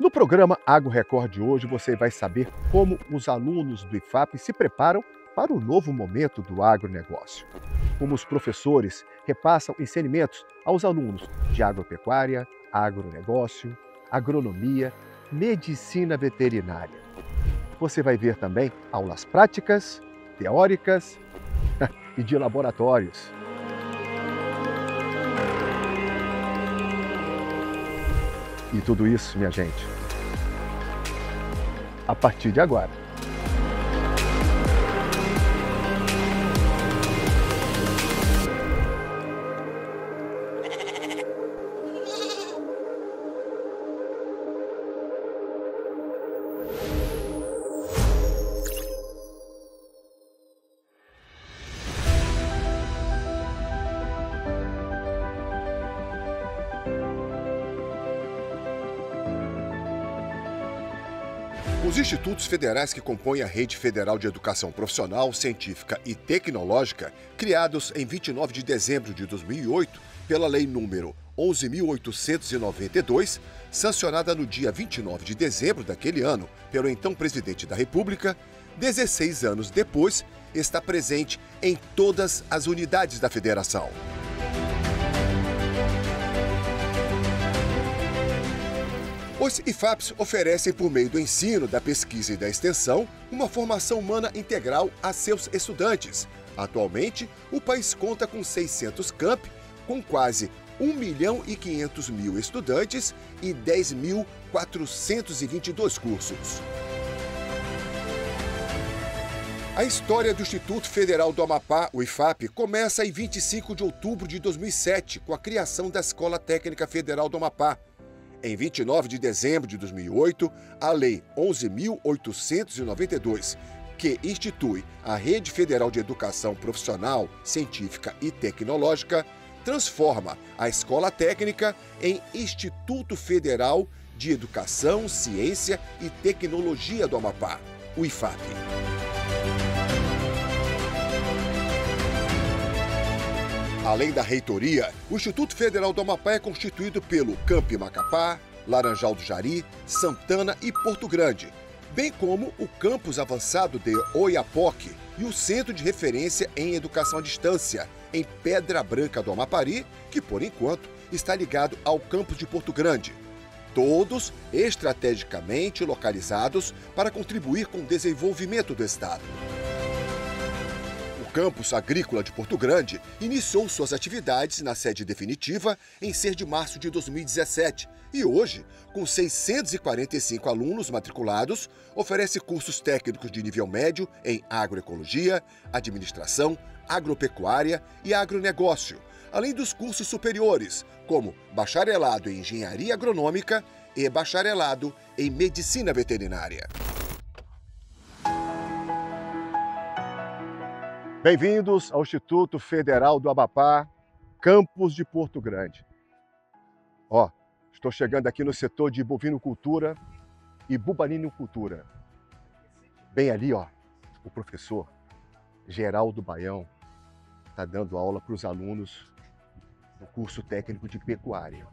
No programa Agro Record de hoje, você vai saber como os alunos do IFAP se preparam para o novo momento do agronegócio. Como os professores repassam ensinamentos aos alunos de agropecuária, agronegócio, agronomia, medicina veterinária. Você vai ver também aulas práticas, teóricas e de laboratórios. E tudo isso, minha gente, a partir de agora. Institutos federais que compõem a Rede Federal de Educação Profissional, Científica e Tecnológica, criados em 29 de dezembro de 2008 pela Lei número 11.892, sancionada no dia 29 de dezembro daquele ano pelo então presidente da República, 16 anos depois, está presente em todas as unidades da federação. Os IFAPs oferecem, por meio do ensino, da pesquisa e da extensão, uma formação humana integral a seus estudantes. Atualmente, o país conta com 600 campi, com quase 1 milhão e 500 mil estudantes e 10.422 cursos. A história do Instituto Federal do Amapá, o IFAP, começa em 25 de outubro de 2007, com a criação da Escola Técnica Federal do Amapá, em 29 de dezembro de 2008, a Lei 11.892, que institui a Rede Federal de Educação Profissional, Científica e Tecnológica, transforma a Escola Técnica em Instituto Federal de Educação, Ciência e Tecnologia do Amapá, o IFAP. Além da reitoria, o Instituto Federal do Amapá é constituído pelo Campi Macapá, Laranjal do Jari, Santana e Porto Grande, bem como o campus avançado de Oiapoque e o Centro de Referência em Educação à Distância, em Pedra Branca do Amapari, que por enquanto está ligado ao campus de Porto Grande. Todos estrategicamente localizados para contribuir com o desenvolvimento do Estado campus agrícola de Porto Grande iniciou suas atividades na sede definitiva em 6 de março de 2017 e hoje, com 645 alunos matriculados, oferece cursos técnicos de nível médio em agroecologia, administração, agropecuária e agronegócio, além dos cursos superiores, como bacharelado em engenharia agronômica e bacharelado em medicina veterinária. Bem-vindos ao Instituto Federal do Amapá, campus de Porto Grande. Ó, estou chegando aqui no setor de bovinocultura e bubaninocultura. Bem ali, ó, o professor Geraldo Baião está dando aula para os alunos do curso técnico de pecuária.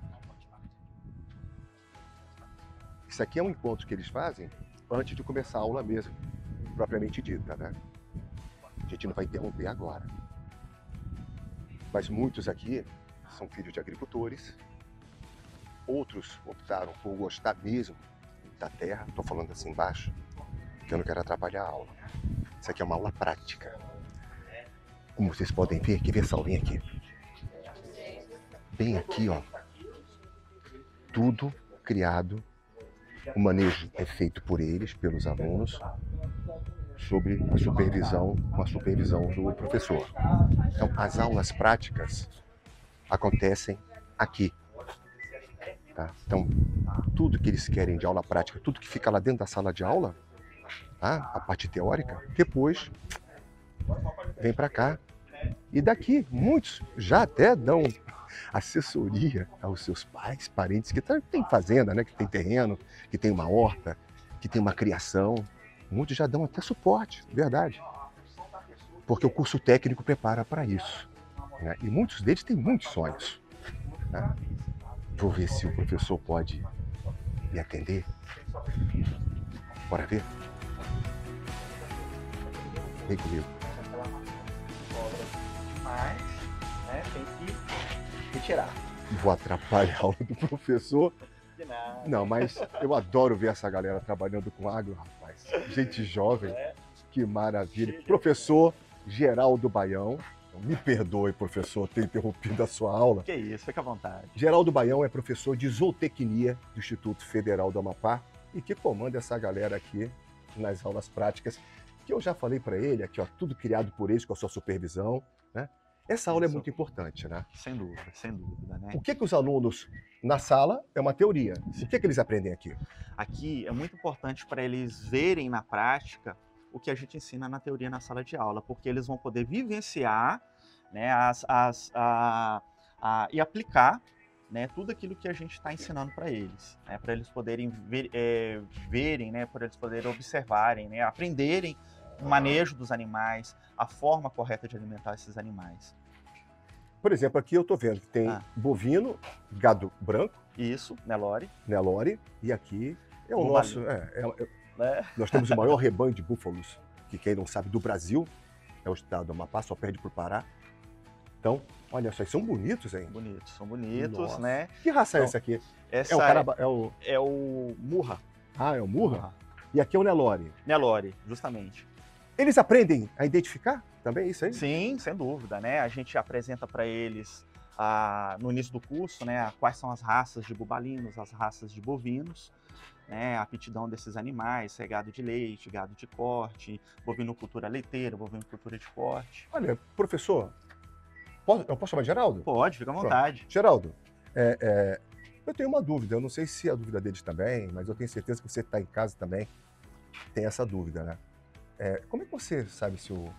Isso aqui é um encontro que eles fazem antes de começar a aula mesmo, propriamente dita, né? A gente não vai interromper agora. Mas muitos aqui são filhos de agricultores, outros optaram por gostar mesmo da terra, estou falando assim embaixo, que eu não quero atrapalhar a aula. Isso aqui é uma aula prática. Como vocês podem ver, quer ver essa aulinha aqui? Bem aqui, ó. Tudo criado, o manejo é feito por eles, pelos alunos, sobre a supervisão, com a supervisão do professor. Então, as aulas práticas acontecem aqui. Tá? Então, tudo que eles querem de aula prática, tudo que fica lá dentro da sala de aula, tá? a parte teórica, depois vem para cá. E daqui, muitos já até dão assessoria aos seus pais, parentes que tá, têm fazenda, né? que tem terreno, que tem uma horta, que tem uma criação. Muitos já dão até suporte, verdade. Porque o curso técnico prepara para isso. Né? E muitos deles têm muitos sonhos. Né? Vou ver se o professor pode e atender? Bora ver? Vem comigo. Mas, né, tem que retirar. Vou atrapalhar a aula do professor. Não, mas eu adoro ver essa galera trabalhando com agro, rapaz. Gente jovem, É. que maravilha. Professor Geraldo Baião. Me perdoe, professor, ter interrompido a sua aula. Que isso, fica à vontade. Geraldo Baião é professor de zootecnia do Instituto Federal do Amapá e que comanda essa galera aqui nas aulas práticas, que eu já falei para ele, aqui ó, tudo criado por eles com a sua supervisão? Essa aula é Isso. muito importante, né? Sem dúvida, sem dúvida, né? O que que os alunos na sala é uma teoria. O que que eles aprendem aqui? Aqui é muito importante para eles verem na prática o que a gente ensina na teoria na sala de aula, porque eles vão poder vivenciar né, as, as, a, a- e aplicar né, tudo aquilo que a gente está ensinando para eles, né, para eles poderem ver, é, verem, né, para eles poderem observarem, né, aprenderem o manejo dos animais, a forma correta de alimentar esses animais. Por exemplo, aqui eu estou vendo que tem Ah. bovino, gado branco, Isso, Nelore, Nelore, e aqui é o nosso. é, é- é- né? nós temos o maior rebanho de búfalos, que quem não sabe, do Brasil. É o estado do Amapá, só perde para o Pará. Então, olha só, são bonitos, hein? Bonitos, são bonitos, Nossa. né? Que raça é Então, essa aqui? Essa É o, caraba... é o. é o Murra. Ah, é o Murra? E aqui é o Nelore. Nelore, justamente. Eles aprendem a identificar também isso aí? Sim, sem dúvida, né? A gente apresenta para eles ah, no início do curso, né, quais são as raças de bubalinos, as raças de bovinos, né, a aptidão desses animais, se é gado de leite, gado de corte, bovinocultura leiteira, bovinocultura de corte. Olha, professor, posso- eu posso chamar de Geraldo? Pode, fica à vontade. Geraldo, é, é, eu tenho uma dúvida. Eu não sei se é a dúvida deles também, mas eu tenho certeza que você está em casa também tem essa dúvida, né? É, como é que você sabe se, o,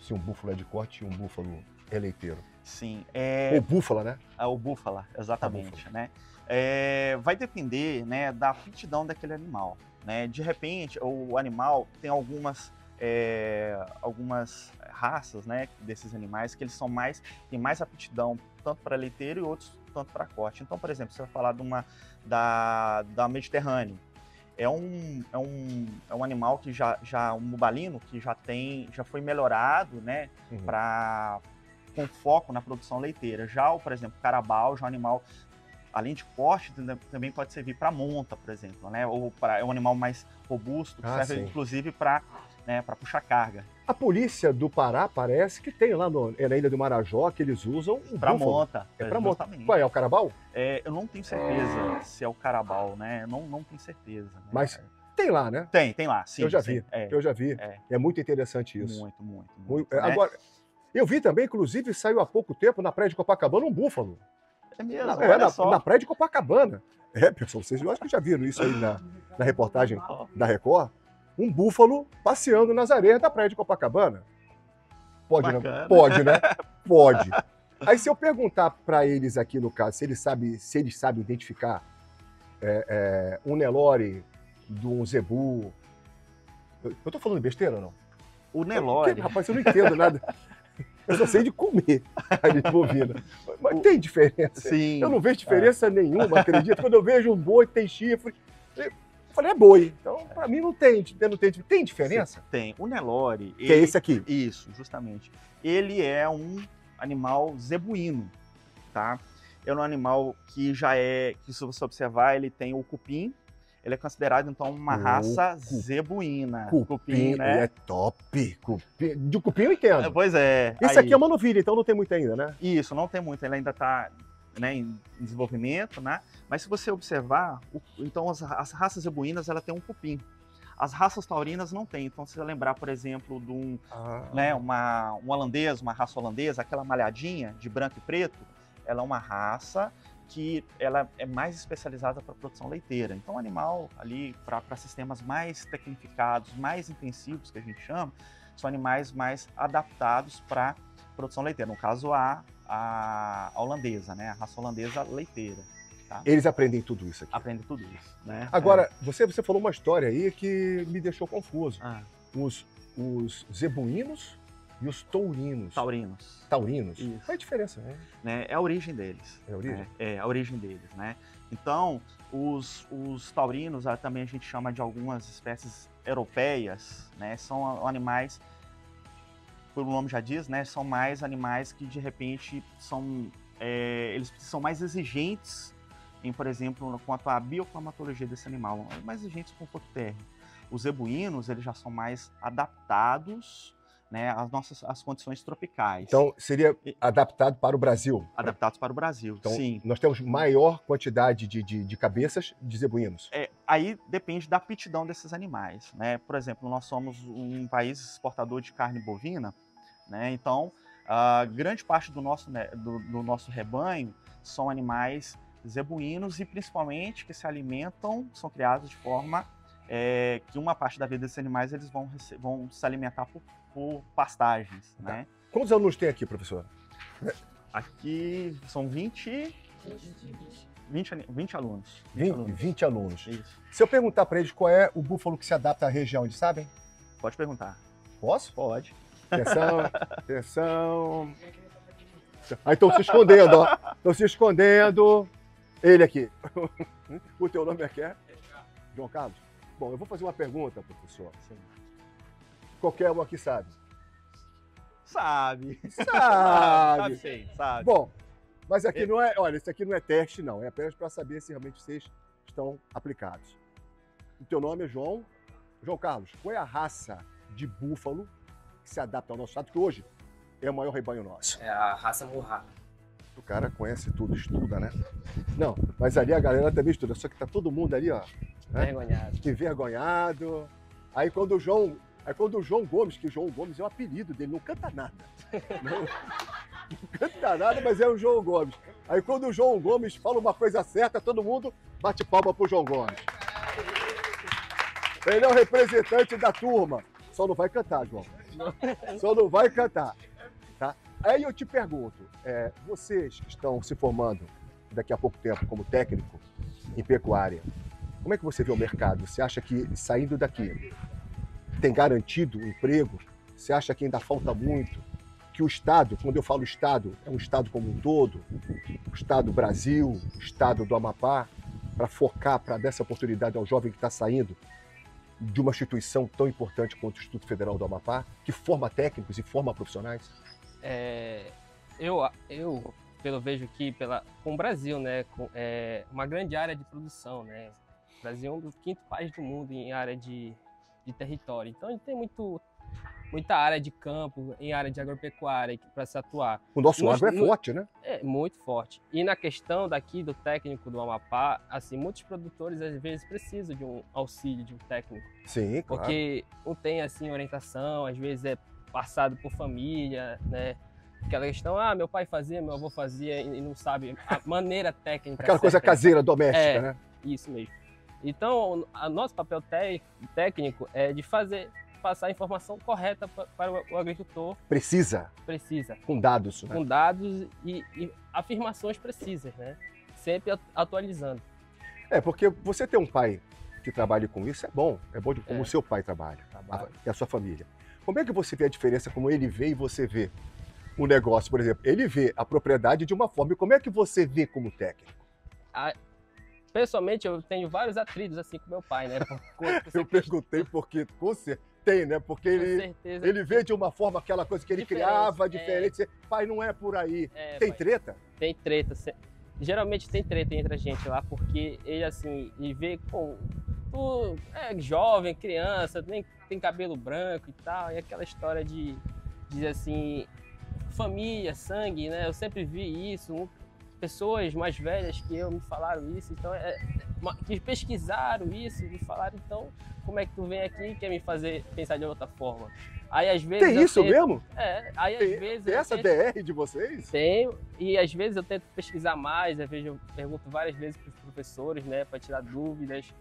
se um búfalo é de corte e um búfalo é leiteiro? Sim, é... Ou búfala, né? Ah, o búfala, exatamente, búfala. né? É, vai depender, né, da aptidão daquele animal, né? De repente, o animal tem algumas é, algumas raças, né, desses animais que eles são mais têm mais aptidão tanto para leiteiro e outros tanto para corte. Então, por exemplo, você vai falar de uma da da Mediterrâneo, é um, é um, é um animal que já, já um mubalino que já tem já foi melhorado, né, Uhum. para com foco na produção leiteira. Já o, por exemplo, carabau, já é um animal além de corte, tam- também pode servir para monta, por exemplo, né? Ou para é um animal mais robusto, que Ah, serve sim. inclusive para né, para puxar carga, A polícia do Pará parece que tem lá no, é na Ilha do Marajó que eles usam o para monta. É para monta. Qual é? O carabau? É, eu não tenho certeza se é o carabau, né? Não, não tenho certeza. né? Mas Tem lá, né? tem, tem lá, sim. eu já sim. vi. É, Eu já vi. É. É muito interessante isso. muito, muito. Muito- é, né? Agora, eu vi também, inclusive, saiu há pouco tempo na praia de Copacabana um búfalo. é mesmo, Na, é, na, só. na praia de Copacabana. É, pessoal, vocês eu acho que já viram isso aí na, na reportagem da Record. Um búfalo passeando nas areias da praia de Copacabana. Pode, né? Pode, né? Pode. Aí se eu perguntar para eles aqui no caso, se eles sabem, se eles sabem identificar é, é, um Nelore de um Zebu. Eu, eu tô falando besteira ou não? O Nelore, Porque, rapaz, eu não entendo nada. Eu só sei de comer carne bovina. Mas tem diferença. sim. Eu não vejo diferença nenhuma, acredito. Quando eu vejo um boi que tem chifre, eu falei, é boi. Então, pra mim, não tem, não tem, tem diferença? Tem. O Nelore, Que é esse aqui. Isso, justamente. Ele é um animal zebuíno, tá? É um animal que já é, que se você observar, ele tem o cupim. Ele é considerado, então, uma O raça cu- zebuína. Cupim, né? é top. Cupim. De cupim eu entendo. Pois é. Esse aí- aqui é uma novilha, então não tem muito ainda, né? Isso, não tem muito, ele ainda está né, em desenvolvimento, né? Mas se você observar, o- então as, as raças zebuínas, ela tem um cupim. As raças taurinas não tem. Então, se você lembrar, por exemplo, de um, né, uma, um holandês, uma raça holandesa, aquela malhadinha de branco e preto, ela é uma raça que ela é mais especializada para produção leiteira. Então, o animal ali para sistemas mais tecnificados, mais intensivos, que a gente chama, são animais mais adaptados para produção leiteira. No caso, a, a, a holandesa, né, a raça holandesa leiteira. Eles aprendem tudo isso aqui. Aprende tudo isso, né? Agora, você, você falou uma história aí que me deixou confuso. É. Ah, Os, os zebuínos e os tourinos. taurinos. Taurinos. Isso. Qual é a diferença? né? né, é a origem deles. É a origem? né? É a origem deles, né? Então, Os, os taurinos, ah, também a gente chama de algumas espécies europeias, né? São animais, por o nome já diz, né? São mais animais que de repente são é, eles são mais exigentes em, por exemplo, quanto à bioclimatologia desse animal, mais exigentes com o conforto térreo. Os zebuínos, eles já são mais adaptados né, às nossas às condições tropicais. Então, seria adaptado para o Brasil? Adaptados para o Brasil, então, sim. Nós temos maior quantidade de, de, de cabeças de zebuínos? É, aí depende da aptidão desses animais. Né? Por exemplo, nós somos um país exportador de carne bovina, né? então grande parte do nosso, do, do nosso rebanho são animais zebuínos e principalmente que se alimentam, são criados de forma é, que uma parte da vida desses animais eles vão, vão se alimentar por, por pastagens, tá. né? Quantos alunos tem aqui, professor? Aqui são 20, 20, 20 alunos. 20, 20 alunos. 20 alunos. Isso. Se eu perguntar para eles qual é o búfalo que se adapta à região, eles sabem? Pode perguntar. Posso? Pode. Atenção, atenção. Aí estão se escondendo, ó. Estão se escondendo. Ele aqui. O teu nome é que é? João Carlos? Bom, eu vou fazer uma pergunta, professor. Sim. Qualquer um aqui sabe. Sabe. Sabe. sabe, sim, sabe. Bom, mas aqui não é, olha, isso aqui não é teste, não. É apenas para saber se realmente vocês estão aplicados. O teu nome é João. João Carlos, qual é a raça de búfalo que se adapta ao nosso estado, que hoje é o maior rebanho nosso. É a raça Murra. O cara conhece tudo, estuda, né? Não, mas ali a galera também estuda, só que tá todo mundo ali, ó. Né? Envergonhado. Envergonhado. Aí quando o João. Aí quando o João Gomes, que o João Gomes é o apelido dele, não canta nada. não, não canta nada, mas é o João Gomes. Aí quando o João Gomes fala uma coisa certa, todo mundo bate palma pro João Gomes. Ele é o representante da turma. Só não vai cantar, João. Só não vai cantar. Tá? Aí eu te pergunto, é, vocês que estão se formando daqui a pouco tempo como técnico em pecuária, como é que você vê o mercado? Você acha que saindo daqui tem garantido o emprego? Você acha que ainda falta muito? Que o Estado, quando eu falo Estado, é um Estado como um todo, o Estado Brasil, o Estado do Amapá, para focar, para dar essa oportunidade ao jovem que está saindo de uma instituição tão importante quanto o Instituto Federal do Amapá, que forma técnicos e forma profissionais? É, eu, eu, pelo vejo aqui, pela, com o Brasil, né, com, é, uma grande área de produção, né, o Brasil é um dos quinto países do mundo em área de, de território, então gente tem muito muita área de campo, em área de agropecuária para se atuar. O nosso no, agro é forte, né? É, muito forte. E na questão daqui do técnico do Amapá, assim, muitos produtores às vezes precisam de um auxílio de um técnico. Sim, claro. Porque não tem, assim, orientação, às vezes é passado por família, né? Aquela questão, ah, meu pai fazia, meu avô fazia e não sabe a maneira técnica. Aquela coisa caseira, doméstica, é, né? Isso mesmo. Então, o nosso papel técnico é de fazer passar a informação correta para o agricultor. Precisa. Precisa. Com dados. Né? Com dados e, e, afirmações precisas, né? Sempre atualizando. É, porque você ter um pai que trabalhe com isso é bom. É bom de como é. o seu pai trabalha. Trabalho. E a sua família. Como é que você vê a diferença, como ele vê e você vê o negócio, por exemplo? Ele vê a propriedade de uma forma. E como é que você vê como técnico? A pessoalmente eu tenho vários atritos assim com meu pai, né? eu perguntei porque com certeza tem, né? Porque ele, ele vê de uma forma aquela coisa que ele diferente, criava é. diferente. É. Pai, não é por aí. É, tem pai. treta? Tem treta. Geralmente tem treta entre a gente lá, porque ele assim, ele vê, pô, tu é jovem, criança, nem tem cabelo branco e tal, e aquela história de dizer assim, família, sangue, né? Eu sempre vi isso, pessoas mais velhas que eu me falaram isso, então é, que pesquisaram isso, me falaram, então, como é que tu vem aqui e quer me fazer pensar de outra forma? Aí às vezes. Tem isso tento, mesmo? É, aí às tem, vezes. Tem essa tento, DR de vocês? Tenho, e às vezes eu tento pesquisar mais, às vezes eu pergunto várias vezes para os professores, né, para tirar dúvidas,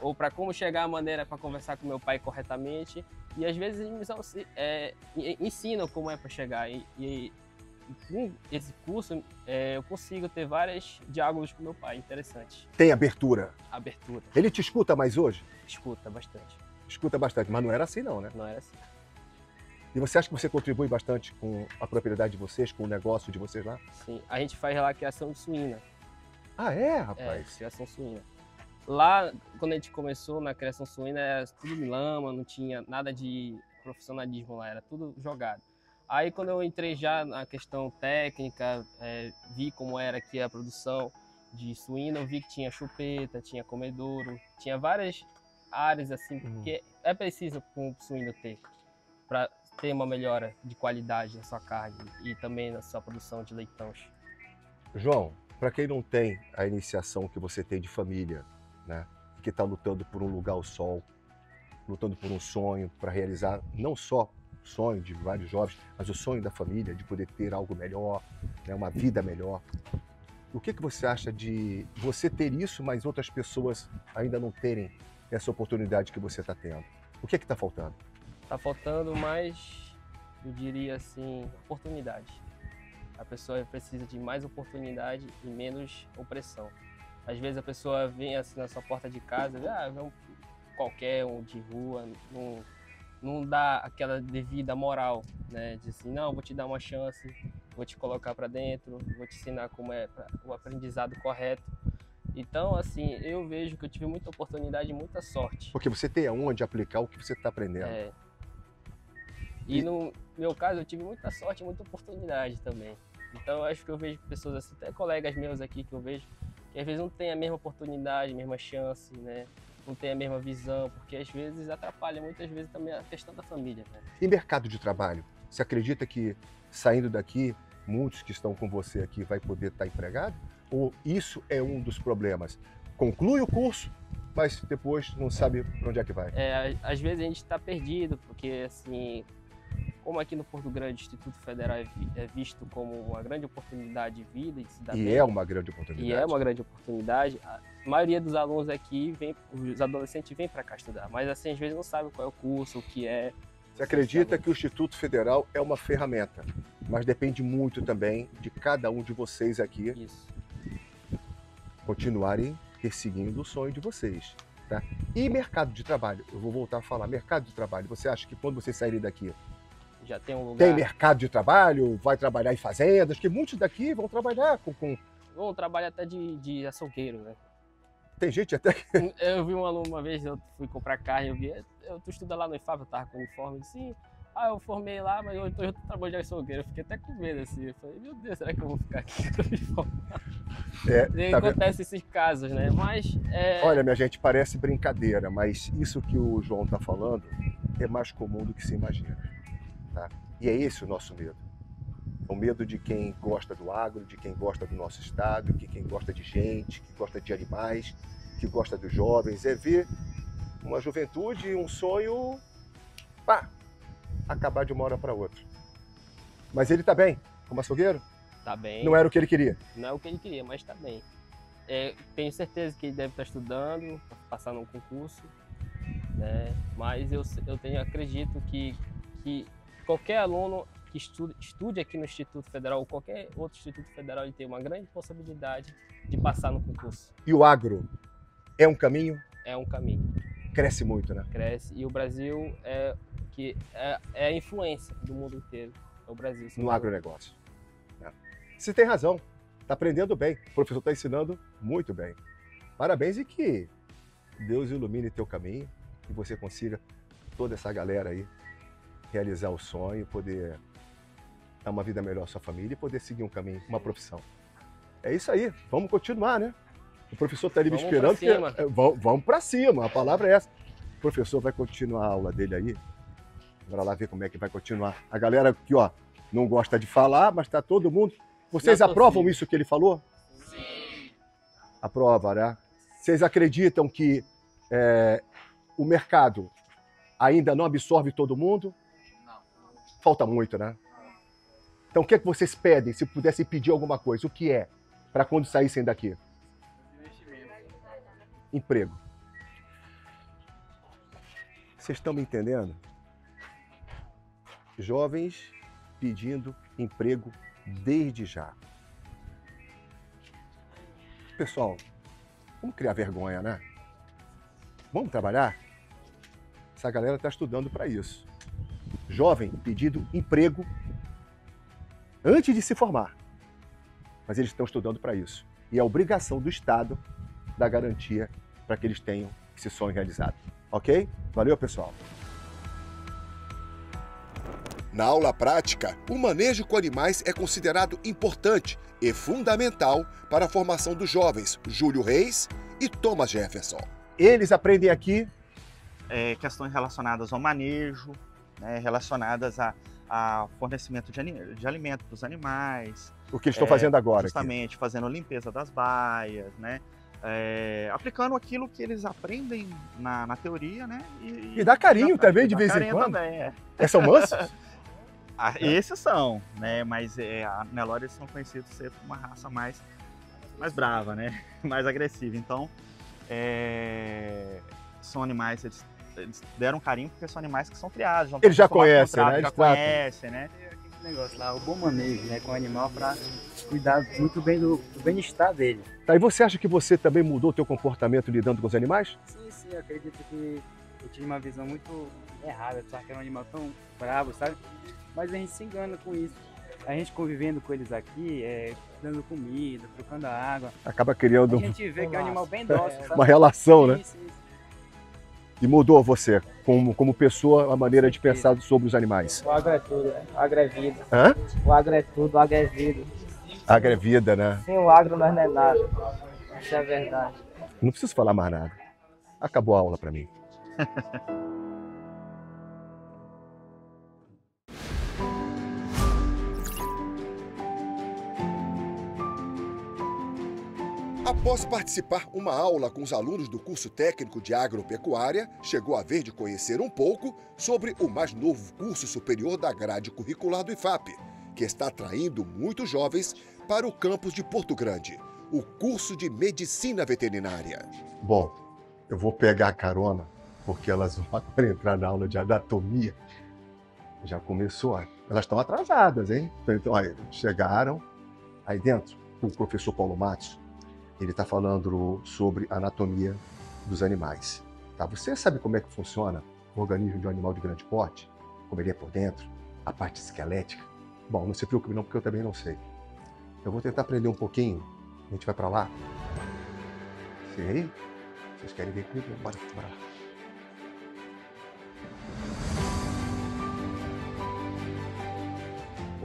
ou para como chegar a maneira para conversar com meu pai corretamente, e às vezes eles é, ensinam como é para chegar. E, e com esse curso, é, eu consigo ter vários diálogos com meu pai, interessante. Tem abertura? Abertura. Ele te escuta mais hoje? Escuta bastante. Escuta bastante, mas não era assim não, né? Não era assim. E você acha que você contribui bastante com a propriedade de vocês, com o negócio de vocês lá? Sim, a gente faz lá criação de suína. Ah, é, rapaz? É, criação suína. Lá, quando a gente começou na criação suína, era tudo lama, não tinha nada de profissionalismo lá, era tudo jogado. Aí quando eu entrei já na questão técnica, é, vi como era aqui a produção de suína, eu vi que tinha chupeta, tinha comedouro, tinha várias áreas assim Uhum. que é preciso para um suíno ter para ter uma melhora de qualidade na sua carne e também na sua produção de leitões. João, para quem não tem a iniciação que você tem de família, né, que está lutando por um lugar ao sol, lutando por um sonho para realizar não só o sonho de vários jovens, mas o sonho da família de poder ter algo melhor, né, uma vida melhor. O que, que você acha de você ter isso, mas outras pessoas ainda não terem essa oportunidade que você está tendo? O que está faltando? Tá faltando mais, eu diria assim, oportunidade. A pessoa precisa de mais oportunidade e menos opressão. Às vezes a pessoa vem assim na sua porta de casa, ah, qualquer um de rua, não, não dá aquela devida moral, né? De assim, não, vou te dar uma chance, vou te colocar para dentro, vou te ensinar como é o aprendizado correto. Então, assim, eu vejo que eu tive muita oportunidade e muita sorte. Porque você tem aonde aplicar o que você está aprendendo. É. E no meu caso, eu tive muita sorte e muita oportunidade também. Então, eu acho que eu vejo pessoas assim, até colegas meus aqui que eu vejo, que às vezes não tem a mesma oportunidade, a mesma chance, né? Não tem a mesma visão, porque às vezes atrapalha muitas vezes também a questão da família, né? E mercado de trabalho? Você acredita que saindo daqui, muitos que estão com você aqui vai poder estar empregado? Ou isso é um dos problemas? Conclui o curso, mas depois não sabe para onde é que vai. É, às vezes a gente está perdido, porque assim, como aqui no Porto Grande o Instituto Federal é é visto como uma grande oportunidade de vida e de dar E é uma grande oportunidade. E é uma grande oportunidade. A maioria dos alunos aqui vem, os adolescentes vêm para cá estudar, mas assim às vezes não sabem qual é o curso, o que é. Você acredita que o Instituto Federal é uma ferramenta, mas depende muito também de cada um de vocês aqui Isso. continuarem perseguindo o sonho de vocês. Tá? E mercado de trabalho? Eu vou voltar a falar. Mercado de trabalho. Você acha que quando vocês saírem daqui, Já tem um lugar. tem mercado de trabalho? Vai trabalhar em fazendas? Que muitos daqui vão trabalhar com. com- trabalhar até de, de açougueiro, né? Tem gente até que. Eu vi um aluno uma vez, eu fui comprar carne, eu vi, eu, tu estuda lá no IFAB, eu tava com uniforme, assim, ah, eu formei lá, mas eu tô, eu tô trabalhando de açougueiro, eu fiquei até com medo, assim, eu falei, meu Deus, será que eu vou ficar aqui? É, E tá acontece esses casos, né? Mas, é, Olha, minha gente, parece brincadeira, mas isso que o João está falando é mais comum do que se imagina. Tá? E é esse o nosso medo. O medo de quem gosta do agro, de quem gosta do nosso estado, de quem gosta de gente, que gosta de animais, que gosta dos jovens, é ver uma juventude, um sonho, pá, acabar de uma hora para outra. Mas ele está bem, como açougueiro? tá bem. Não era o que ele queria. Não é o que ele queria, mas tá bem. É, tenho certeza que ele deve estar estudando, pra passar num concurso, né? Mas eu, eu tenho, acredito que, que qualquer aluno que estude, estude aqui no Instituto Federal ou qualquer outro Instituto Federal, ele tem uma grande possibilidade de passar no concurso. E o agro é um caminho, É um caminho, cresce muito, né? cresce. E o Brasil é, que é, é a influência do mundo inteiro. É o Brasil. no agronegócio. né? Você tem razão, está aprendendo bem, o professor está ensinando muito bem. Parabéns e que Deus ilumine teu caminho e você consiga toda essa galera aí realizar o sonho, poder dar uma vida melhor à sua família e poder seguir um caminho, uma profissão. É isso aí, vamos continuar, né? O professor está ali me Vamos esperando. pra cima. que- é, vamos vamos para cima, a palavra é essa. O professor vai continuar a aula dele aí. Bora lá ver como é que vai continuar. A galera aqui, ó, não gosta de falar, mas tá todo mundo. Vocês é aprovam isso que ele falou? Sim. Aprova, né? Vocês acreditam que é, o mercado ainda não absorve todo mundo? Falta muito, né? Então o que, é que vocês pedem, se pudessem pedir alguma coisa? O que é? Para quando saíssem daqui? Emprego. Vocês estão me entendendo? Jovens pedindo emprego desde já. Pessoal, vamos criar vergonha, né? Vamos trabalhar? Essa galera está estudando para isso. Jovem pedindo emprego antes de se formar. Mas eles estão estudando para isso. E é obrigação do Estado dar garantia para que eles tenham esse sonho realizado. Ok? Valeu, pessoal! Na aula prática, o manejo com animais é considerado importante e fundamental para a formação dos jovens Júlio Reis e Thomas Jefferson. Eles aprendem aqui é, questões relacionadas ao manejo, né, relacionadas a, a fornecimento de, de alimento para os animais. O que eles estão é, fazendo agora? Justamente, aqui. fazendo limpeza das baias, né? É, aplicando aquilo que eles aprendem na, na teoria, né? E, e dá carinho também de vez em quando. Também, é. é. São mansos? ah, esses são, né? Mas é, a Nelore são conhecidos ser uma raça mais, mais brava, né? mais agressiva. Então, é, são animais, eles eles deram carinho porque são animais que são criados. Eles já conhecem, né? Já conhecem, né? negócio lá, o bom manejo né, com o animal para cuidar muito bem do, do bem-estar dele. Tá, e você acha que você também mudou o teu comportamento lidando com os animais? Sim, sim, eu acredito que eu tive uma visão muito errada, só que era um animal tão bravo, sabe? Mas a gente se engana com isso. A gente convivendo com eles aqui, é, dando comida, trocando água. Acaba criando. A gente vê que é um animal bem dócil. Uma relação, né? Isso, isso e mudou você, como, como pessoa, a maneira de pensar sobre os animais? O agro é tudo, né? O agro é vida. Hã? O agro é tudo, o agro é vida. Agro é vida, né? Sem o agro nós não é nada. Isso é verdade. Não preciso falar mais nada. Acabou a aula para mim. Após participar uma aula com os alunos do curso técnico de agropecuária, chegou a vez de conhecer um pouco sobre o mais novo curso superior da grade curricular do IFAP, que está atraindo muitos jovens para o campus de Porto Grande, o curso de Medicina Veterinária. Bom, eu vou pegar a carona, porque elas vão agora entrar na aula de anatomia. Já começou, elas estão atrasadas, hein? Então, aí, chegaram aí dentro, o professor Paulo Matos ele está falando sobre anatomia dos animais. Tá? Você sabe como é que funciona o organismo de um animal de grande porte? Como ele é por dentro? A parte esquelética? Bom, não se preocupe não, porque eu também não sei. Eu vou tentar aprender um pouquinho. A gente vai para lá. Sei. Vocês querem vir comigo? Bora, bora lá.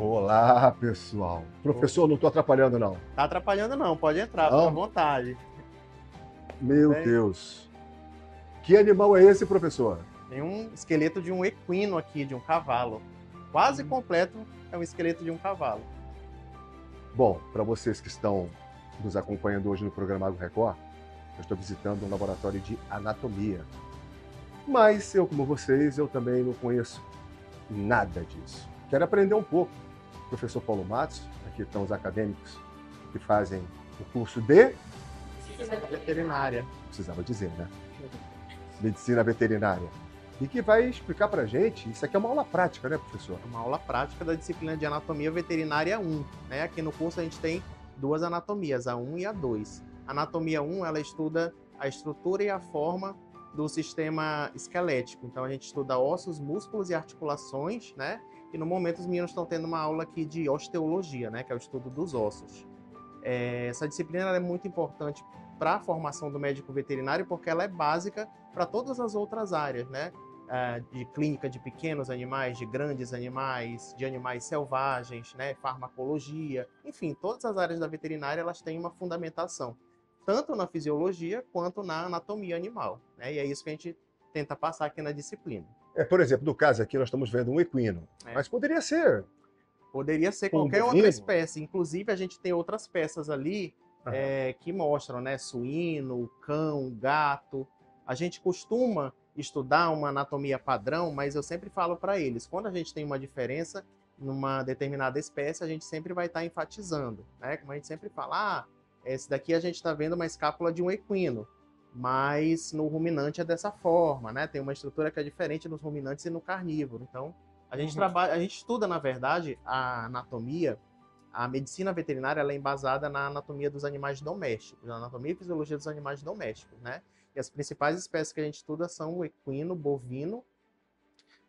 Olá, pessoal. Professor, não estou atrapalhando, não. Tá atrapalhando, não. Pode entrar, fica à vontade. Meu Bem... Deus. Que animal é esse, professor? Tem um esqueleto de um equino aqui, de um cavalo. Quase completo é um esqueleto de um cavalo. Bom, para vocês que estão nos acompanhando hoje no programa Agro Record, eu estou visitando um laboratório de anatomia. Mas eu, como vocês, eu também não conheço nada disso. Quero aprender um pouco professor Paulo Matos, aqui estão os acadêmicos que fazem o curso de veterinária. Precisava dizer, né? Medicina veterinária. E que vai explicar para gente, isso aqui é uma aula prática, né, professor? Uma aula prática da disciplina de Anatomia Veterinária 1. Né? Aqui no curso a gente tem duas anatomias, a 1 e a 2. anatomia 1, ela estuda a estrutura e a forma do sistema esquelético. Então a gente estuda ossos, músculos e articulações, né? E no momento os meninos estão tendo uma aula aqui de osteologia, né, que é o estudo dos ossos. É, essa disciplina é muito importante para a formação do médico veterinário porque ela é básica para todas as outras áreas, né? É, de clínica de pequenos animais, de grandes animais, de animais selvagens, né? farmacologia, enfim, todas as áreas da veterinária elas têm uma fundamentação, tanto na fisiologia quanto na anatomia animal. Né? E é isso que a gente tenta passar aqui na disciplina. É, por exemplo, no caso aqui nós estamos vendo um equino, é. mas poderia ser. Poderia ser qualquer outra espécie. Inclusive, a gente tem outras peças ali uhum. é, que mostram, né? Suíno, cão, gato. A gente costuma estudar uma anatomia padrão, mas eu sempre falo para eles, quando a gente tem uma diferença numa determinada espécie, a gente sempre vai estar tá enfatizando, né? Como a gente sempre fala, ah, esse daqui a gente está vendo uma escápula de um equino mas no ruminante é dessa forma, né? Tem uma estrutura que é diferente nos ruminantes e no carnívoro. Então, a gente uhum. trabalha, a gente estuda, na verdade, a anatomia, a medicina veterinária ela é embasada na anatomia dos animais domésticos, na anatomia e fisiologia dos animais domésticos, né? E as principais espécies que a gente estuda são o equino, bovino,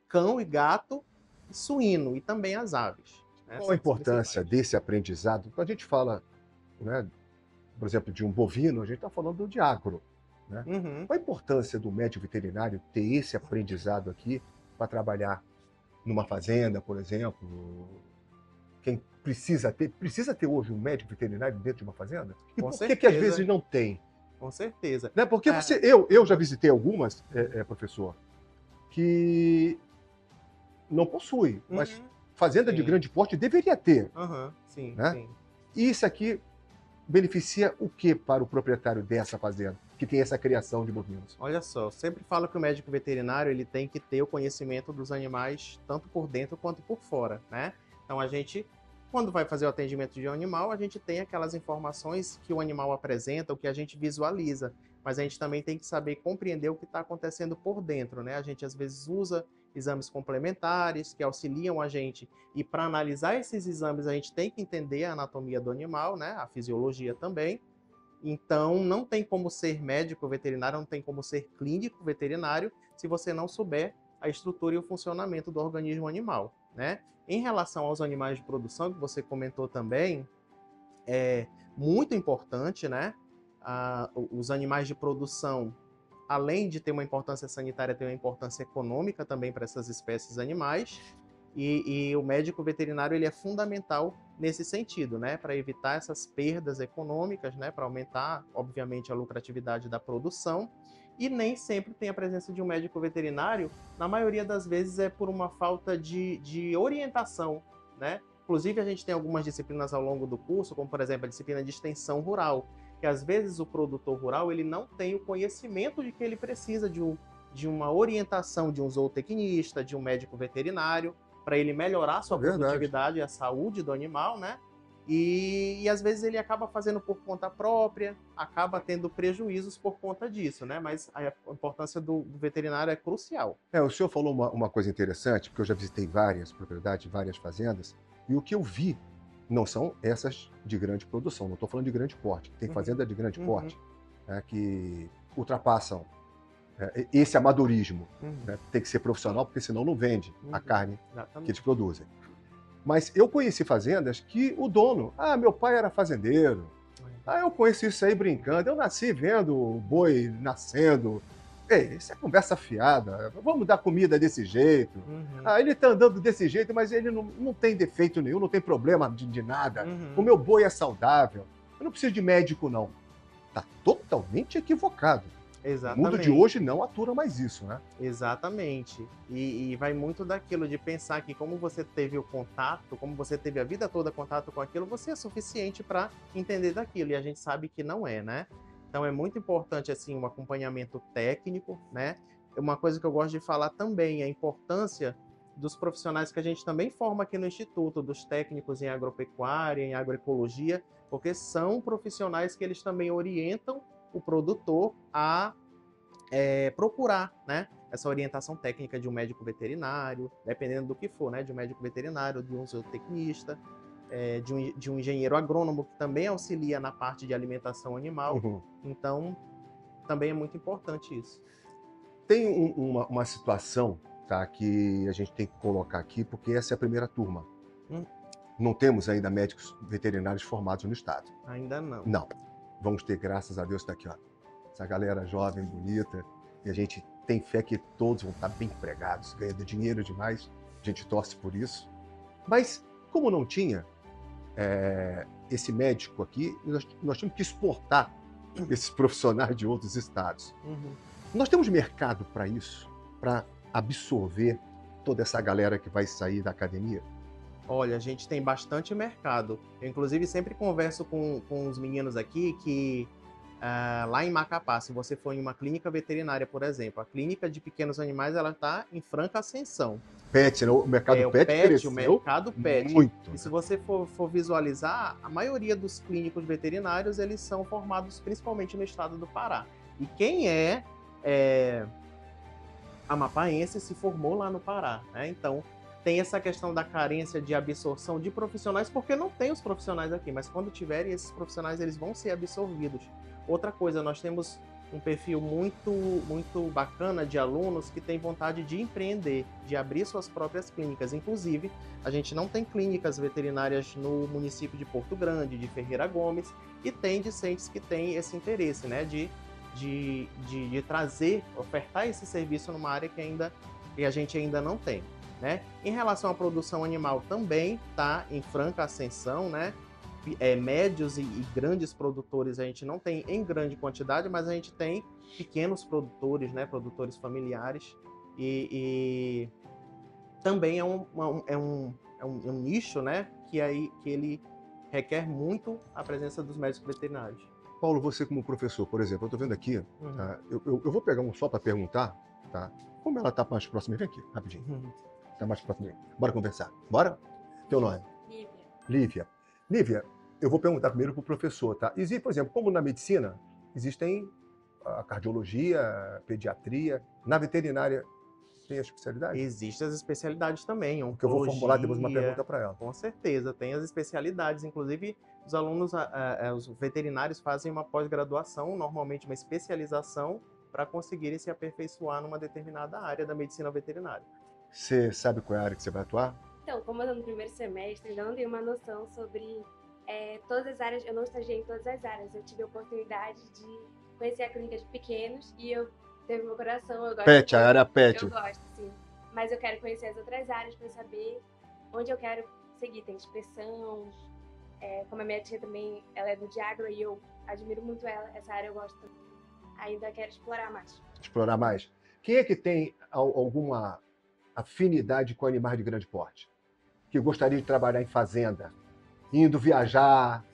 cão e gato, e suíno e também as aves. Né? Qual a importância desse aprendizado? Quando a gente fala, né, por exemplo, de um bovino, a gente está falando de agro Uhum. Qual a importância do médico veterinário ter esse aprendizado aqui para trabalhar numa fazenda, por exemplo? Quem precisa ter, precisa ter hoje um médico veterinário dentro de uma fazenda? E Com por que, que às vezes não tem? Com certeza. Né? Porque É. você, eu, eu já visitei algumas, é, é, professor, que não possui, mas Uhum. fazenda de Sim. grande porte deveria ter. Aham, sim, Né? sim. E isso aqui beneficia o que para o proprietário dessa fazenda, que tem essa criação de bovinos? Olha só, eu sempre falo que o médico veterinário ele tem que ter o conhecimento dos animais tanto por dentro quanto por fora, né? Então a gente, quando vai fazer o atendimento de um animal, a gente tem aquelas informações que o animal apresenta, o que a gente visualiza, mas a gente também tem que saber compreender o que está acontecendo por dentro, né? A gente às vezes usa exames complementares que auxiliam a gente e para analisar esses exames a gente tem que entender a anatomia do animal, né? A fisiologia também. Então, não tem como ser médico veterinário, não tem como ser clínico veterinário se você não souber a estrutura e o funcionamento do organismo animal, né? Em relação aos animais de produção, que você comentou também, é muito importante, né? Ah, os animais de produção, além de ter uma importância sanitária, tem uma importância econômica também para essas espécies animais. E, e o médico veterinário ele é fundamental nesse sentido, né, para evitar essas perdas econômicas, né, para aumentar, obviamente, a lucratividade da produção. E nem sempre tem a presença de um médico veterinário. Na maioria das vezes é por uma falta de, de orientação, né? Inclusive a gente tem algumas disciplinas ao longo do curso, como por exemplo a disciplina de extensão rural, que às vezes o produtor rural ele não tem o conhecimento de que ele precisa de, um, de uma orientação de um zootecnista, de um médico veterinário, para ele melhorar a sua É produtividade e a saúde do animal, né? E, e às vezes ele acaba fazendo por conta própria, acaba tendo prejuízos por conta disso, né? Mas a importância do, do veterinário é crucial. É, o senhor falou uma, uma coisa interessante, porque eu já visitei várias propriedades, várias fazendas, e o que eu vi não são essas de grande produção, não estou falando de grande porte. Tem Uhum. fazenda de grande Uhum. porte né, que ultrapassam é, esse amadorismo. né? Tem que ser profissional, porque senão não vende a Uhum. carne que Exatamente. eles produzem. Mas eu conheci fazendas que o dono, ah, meu pai era fazendeiro, ah, eu conheço isso aí brincando, eu nasci vendo o boi nascendo. Ei, isso é conversa fiada, vamos dar comida desse jeito. Uhum. Ah, ele tá andando desse jeito, mas ele não, não tem defeito nenhum, não tem problema de, de nada. Uhum. O meu boi é saudável. Eu não preciso de médico, não. Tá totalmente equivocado. O Exatamente. mundo de hoje não atura mais isso, né? Exatamente. E, e vai muito daquilo de pensar que como você teve o contato, como você teve a vida toda contato com aquilo, você é suficiente para entender daquilo. E a gente sabe que não é, né? Então é muito importante assim um acompanhamento técnico, né? Uma coisa que eu gosto de falar também é a importância dos profissionais que a gente também forma aqui no instituto, dos técnicos em agropecuária, em agroecologia, porque são profissionais que eles também orientam o produtor a é, procurar, né? Essa orientação técnica de um médico veterinário, dependendo do que for, né? De um médico veterinário, de um zootecnista, é, de, um, de um engenheiro agrônomo que também auxilia na parte de alimentação animal. Uhum. Então, também é muito importante isso. Tem um- uma, uma situação tá, que a gente tem que colocar aqui, porque essa é a primeira turma. Hum. Não temos ainda médicos veterinários formados no estado. Ainda não. Não. Vamos ter, graças a Deus, tá aqui, ó. Essa galera jovem, bonita. E a gente tem fé que todos vão estar bem empregados, ganhando dinheiro demais. A gente torce por isso. Mas, como não tinha é, esse médico aqui, nós, nós tínhamos que exportar esses profissionais de outros estados. Uhum. Nós temos mercado para isso, para absorver toda essa galera que vai sair da academia? Olha, a gente tem bastante mercado. Eu, inclusive, sempre converso com, com os meninos aqui que ah, lá em Macapá, se você for em uma clínica veterinária, por exemplo, a clínica de pequenos animais ela está em franca ascensão. Pet, né? o mercado é, o pet, pet, cresceu o mercado pet. muito. E se você for, for visualizar, a maioria dos clínicos veterinários eles são formados principalmente no estado do Pará. E quem é, é amapaense se formou lá no Pará, né? Então tem essa questão da carência de absorção de profissionais, porque não tem os profissionais aqui, mas quando tiverem esses profissionais, eles vão ser absorvidos. Outra coisa, nós temos um perfil muito, muito bacana de alunos que têm vontade de empreender, de abrir suas próprias clínicas. Inclusive, a gente não tem clínicas veterinárias no município de Porto Grande, de Ferreira Gomes, e tem discentes que têm esse interesse, né, de de, de, de trazer, ofertar esse serviço numa área que ainda que a gente ainda não tem. Né? Em relação à produção animal, também está em franca ascensão, né? É, médios e, e, grandes produtores a gente não tem em grande quantidade, mas a gente tem pequenos produtores, né? Produtores familiares e, e também é um, é, um, é, um, é um nicho, né? Que aí que ele requer muito a presença dos médicos veterinários. Paulo, você como professor, por exemplo, eu estou vendo aqui, uhum. tá? eu, eu, eu, vou pegar um só para perguntar, tá? Como ela está mais próxima? Vem aqui, rapidinho. Uhum. Está mais próxima. Bora conversar. Bora? Teu nome? Lívia. Lívia. Lívia, eu vou perguntar primeiro para o professor, tá? Existe, por exemplo, como na medicina, existem a cardiologia, a pediatria, na veterinária tem a especialidade? Existem as especialidades também. Oncologia, que eu vou formular depois uma pergunta para ela. Com certeza, tem as especialidades. Inclusive, os alunos, os veterinários fazem uma pós-graduação, normalmente uma especialização, para conseguirem se aperfeiçoar numa determinada área da medicina veterinária. Você sabe qual é a área que você vai atuar? Então, como eu estou no primeiro semestre, ainda não tenho uma noção sobre é, todas as áreas. Eu não estagiei em todas as áreas. Eu tive a oportunidade de conhecer a clínica de pequenos e eu teve meu coração. Eu gosto pet, a área pet. Eu gosto, sim. Mas eu quero conhecer as outras áreas para saber onde eu quero seguir. Tem inspeção, é, como a minha tia também, ela é do Diagro e eu admiro muito ela. Essa área eu gosto também. Ainda quero explorar mais. Explorar mais. Quem é que tem alguma afinidade com animais de grande porte? Que gostaria de trabalhar em fazenda, indo viajar,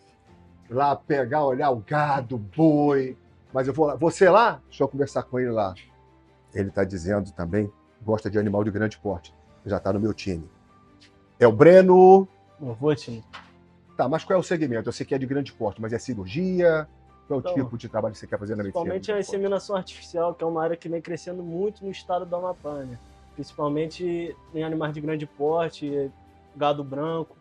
lá pegar, olhar o gado, boi, mas eu vou lá. Você lá? Deixa eu conversar com ele lá. Ele está dizendo também, gosta de animal de grande porte. Já está no meu time. É o Breno. Eu vou, time. Tá, mas qual é o segmento? Eu sei que é de grande porte, mas é cirurgia? Qual é o então, tipo de trabalho que você quer fazer na medicina? Principalmente a inseminação artificial, que é uma área que vem crescendo muito no estado do Amapá, né? Principalmente em animais de grande porte, gado branco.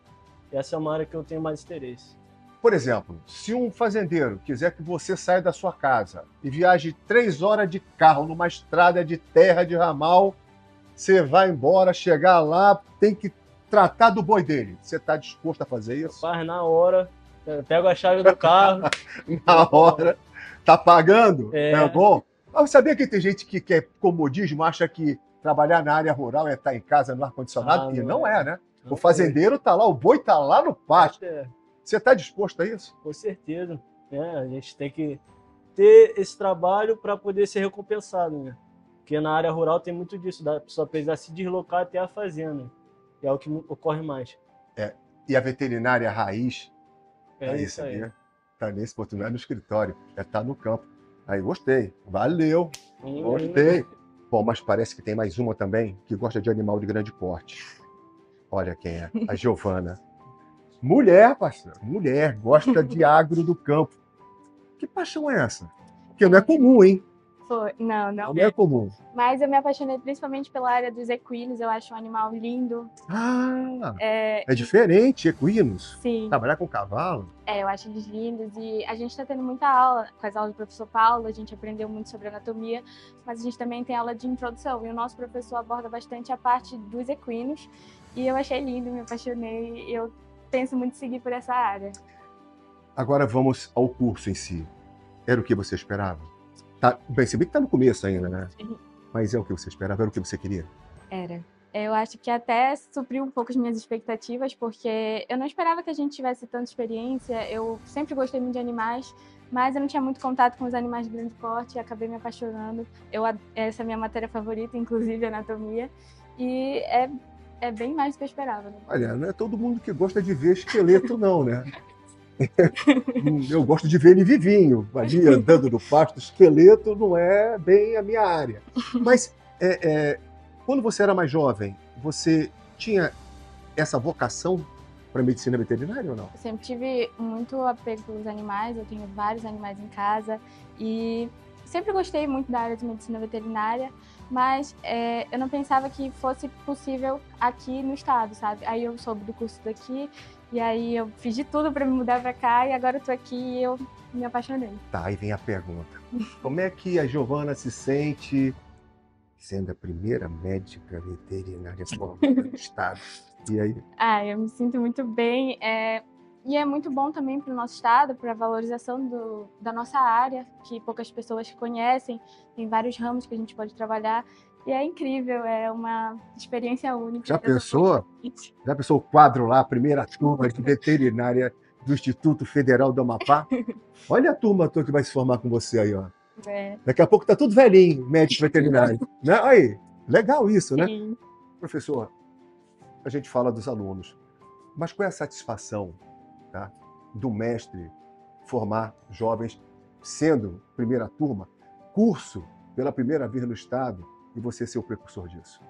Essa é uma área que eu tenho mais interesse. Por exemplo, se um fazendeiro quiser que você saia da sua casa e viaje três horas de carro numa estrada de terra de ramal, você vai embora, chegar lá, tem que tratar do boi dele. Você está disposto a fazer isso? Faz na hora, pego a chave do carro. na hora. Tá pagando? É. é bom? Mas sabia que tem gente que quer comodismo, acha que trabalhar na área rural é estar em casa no ar-condicionado? Ah, e não é, é né? Não o fazendeiro está lá, o boi está lá no pasto. É. Você está disposto a isso? Com certeza. É, a gente tem que ter esse trabalho para poder ser recompensado, né? Porque na área rural tem muito disso, da pessoa precisar se deslocar até a fazenda. é o que ocorre mais. É. E a veterinária raiz, é aí, isso aí. Tá nesse oportunidade no escritório, é estar tá no campo. Aí gostei, valeu, hum. gostei. Bom, mas parece que tem mais uma também que gosta de animal de grande porte. Olha quem é, a Giovana. Mulher, parceiro, mulher, gosta de agro do campo. Que paixão é essa? Porque não é comum, hein? Foi. Não, não. Não é comum. Mas eu me apaixonei principalmente pela área dos equinos. Eu acho um animal lindo. Ah! É, é diferente, equinos? Sim. Trabalhar com cavalo? É, eu acho eles lindos. E a gente está tendo muita aula com as aulas do professor Paulo. A gente aprendeu muito sobre anatomia. Mas a gente também tem aula de introdução. E o nosso professor aborda bastante a parte dos equinos. E eu achei lindo, me apaixonei. Eu penso muito em seguir por essa área. Agora vamos ao curso em si. Era o que você esperava? Tá, bem, se bem que está no começo ainda, né? Sim. Mas é o que você esperava? Era o que você queria? Era. Eu acho que até supriu um pouco as minhas expectativas, porque eu não esperava que a gente tivesse tanta experiência. Eu sempre gostei muito de animais, mas eu não tinha muito contato com os animais de grande porte e acabei me apaixonando. Eu, essa é a minha matéria favorita, inclusive anatomia. E é é bem mais do que eu esperava. Né? Olha, não é todo mundo que gosta de ver esqueleto, não, né? eu gosto de ver ele vivinho, ali andando no pasto. Esqueleto não é bem a minha área. Mas é, é, quando você era mais jovem, você tinha essa vocação para medicina veterinária ou não? Eu sempre tive muito apego pelos animais, eu tenho vários animais em casa e sempre gostei muito da área de medicina veterinária mas é, eu não pensava que fosse possível aqui no estado, sabe? Aí eu soube do curso daqui e aí eu fiz de tudo para me mudar para cá e agora eu tô aqui e eu me apaixonei. Tá, aí vem a pergunta. Como é que a Giovana se sente sendo a primeira médica veterinária formada do estado? E aí? Ah, eu me sinto muito bem. É, e é muito bom também para o nosso estado, para a valorização do, da nossa área, que poucas pessoas conhecem, tem vários ramos que a gente pode trabalhar. E é incrível, é uma experiência única. Já pensou? Já pensou o quadro lá, a primeira turma de veterinária do Instituto Federal do Amapá? Olha a turma toda que vai se formar com você aí, ó. É. Daqui a pouco tá tudo velhinho, médico veterinário. né? Aí, legal isso, né? Sim. Professor, a gente fala dos alunos, mas qual é a satisfação tá, do mestre formar jovens sendo primeira turma, curso pela primeira vez no Estado, e você ser o precursor disso?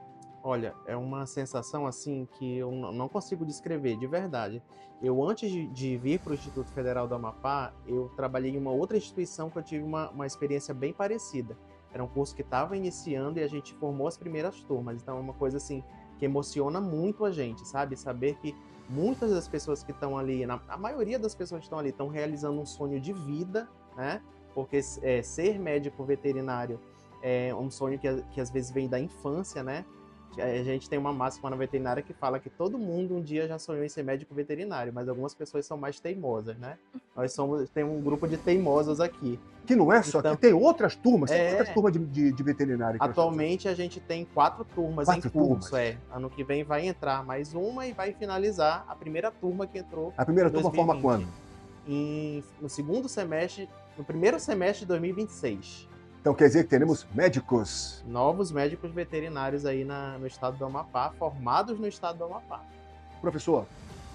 Olha, é uma sensação assim que eu não consigo descrever, de verdade. Eu, antes de, de vir para o Instituto Federal do Amapá, eu trabalhei em uma outra instituição que eu tive uma, uma experiência bem parecida. Era um curso que estava iniciando e a gente formou as primeiras turmas. Então é uma coisa assim que emociona muito a gente, sabe? Saber que muitas das pessoas que estão ali, na- a maioria das pessoas que estão ali, estão realizando um sonho de vida, né? Porque é, ser médico veterinário é um sonho que, que às vezes vem da infância, né? A gente tem uma máxima na veterinária que fala que todo mundo um dia já sonhou em ser médico veterinário, mas algumas pessoas são mais teimosas, né? Nós somos tem um grupo de teimosos aqui. Que não é só, Então- que tem outras turmas, tem É. outras turmas de, de, de veterinário. Atualmente a gente tem quatro turmas Quatro em curso, turmas. é. Ano que vem vai entrar mais uma e vai finalizar a primeira turma que entrou A primeira turma forma 2020. quando? em, no segundo semestre, no primeiro semestre de 2026. Então quer dizer que teremos médicos. Novos médicos veterinários aí na- no estado do Amapá, formados no estado do Amapá. Professor,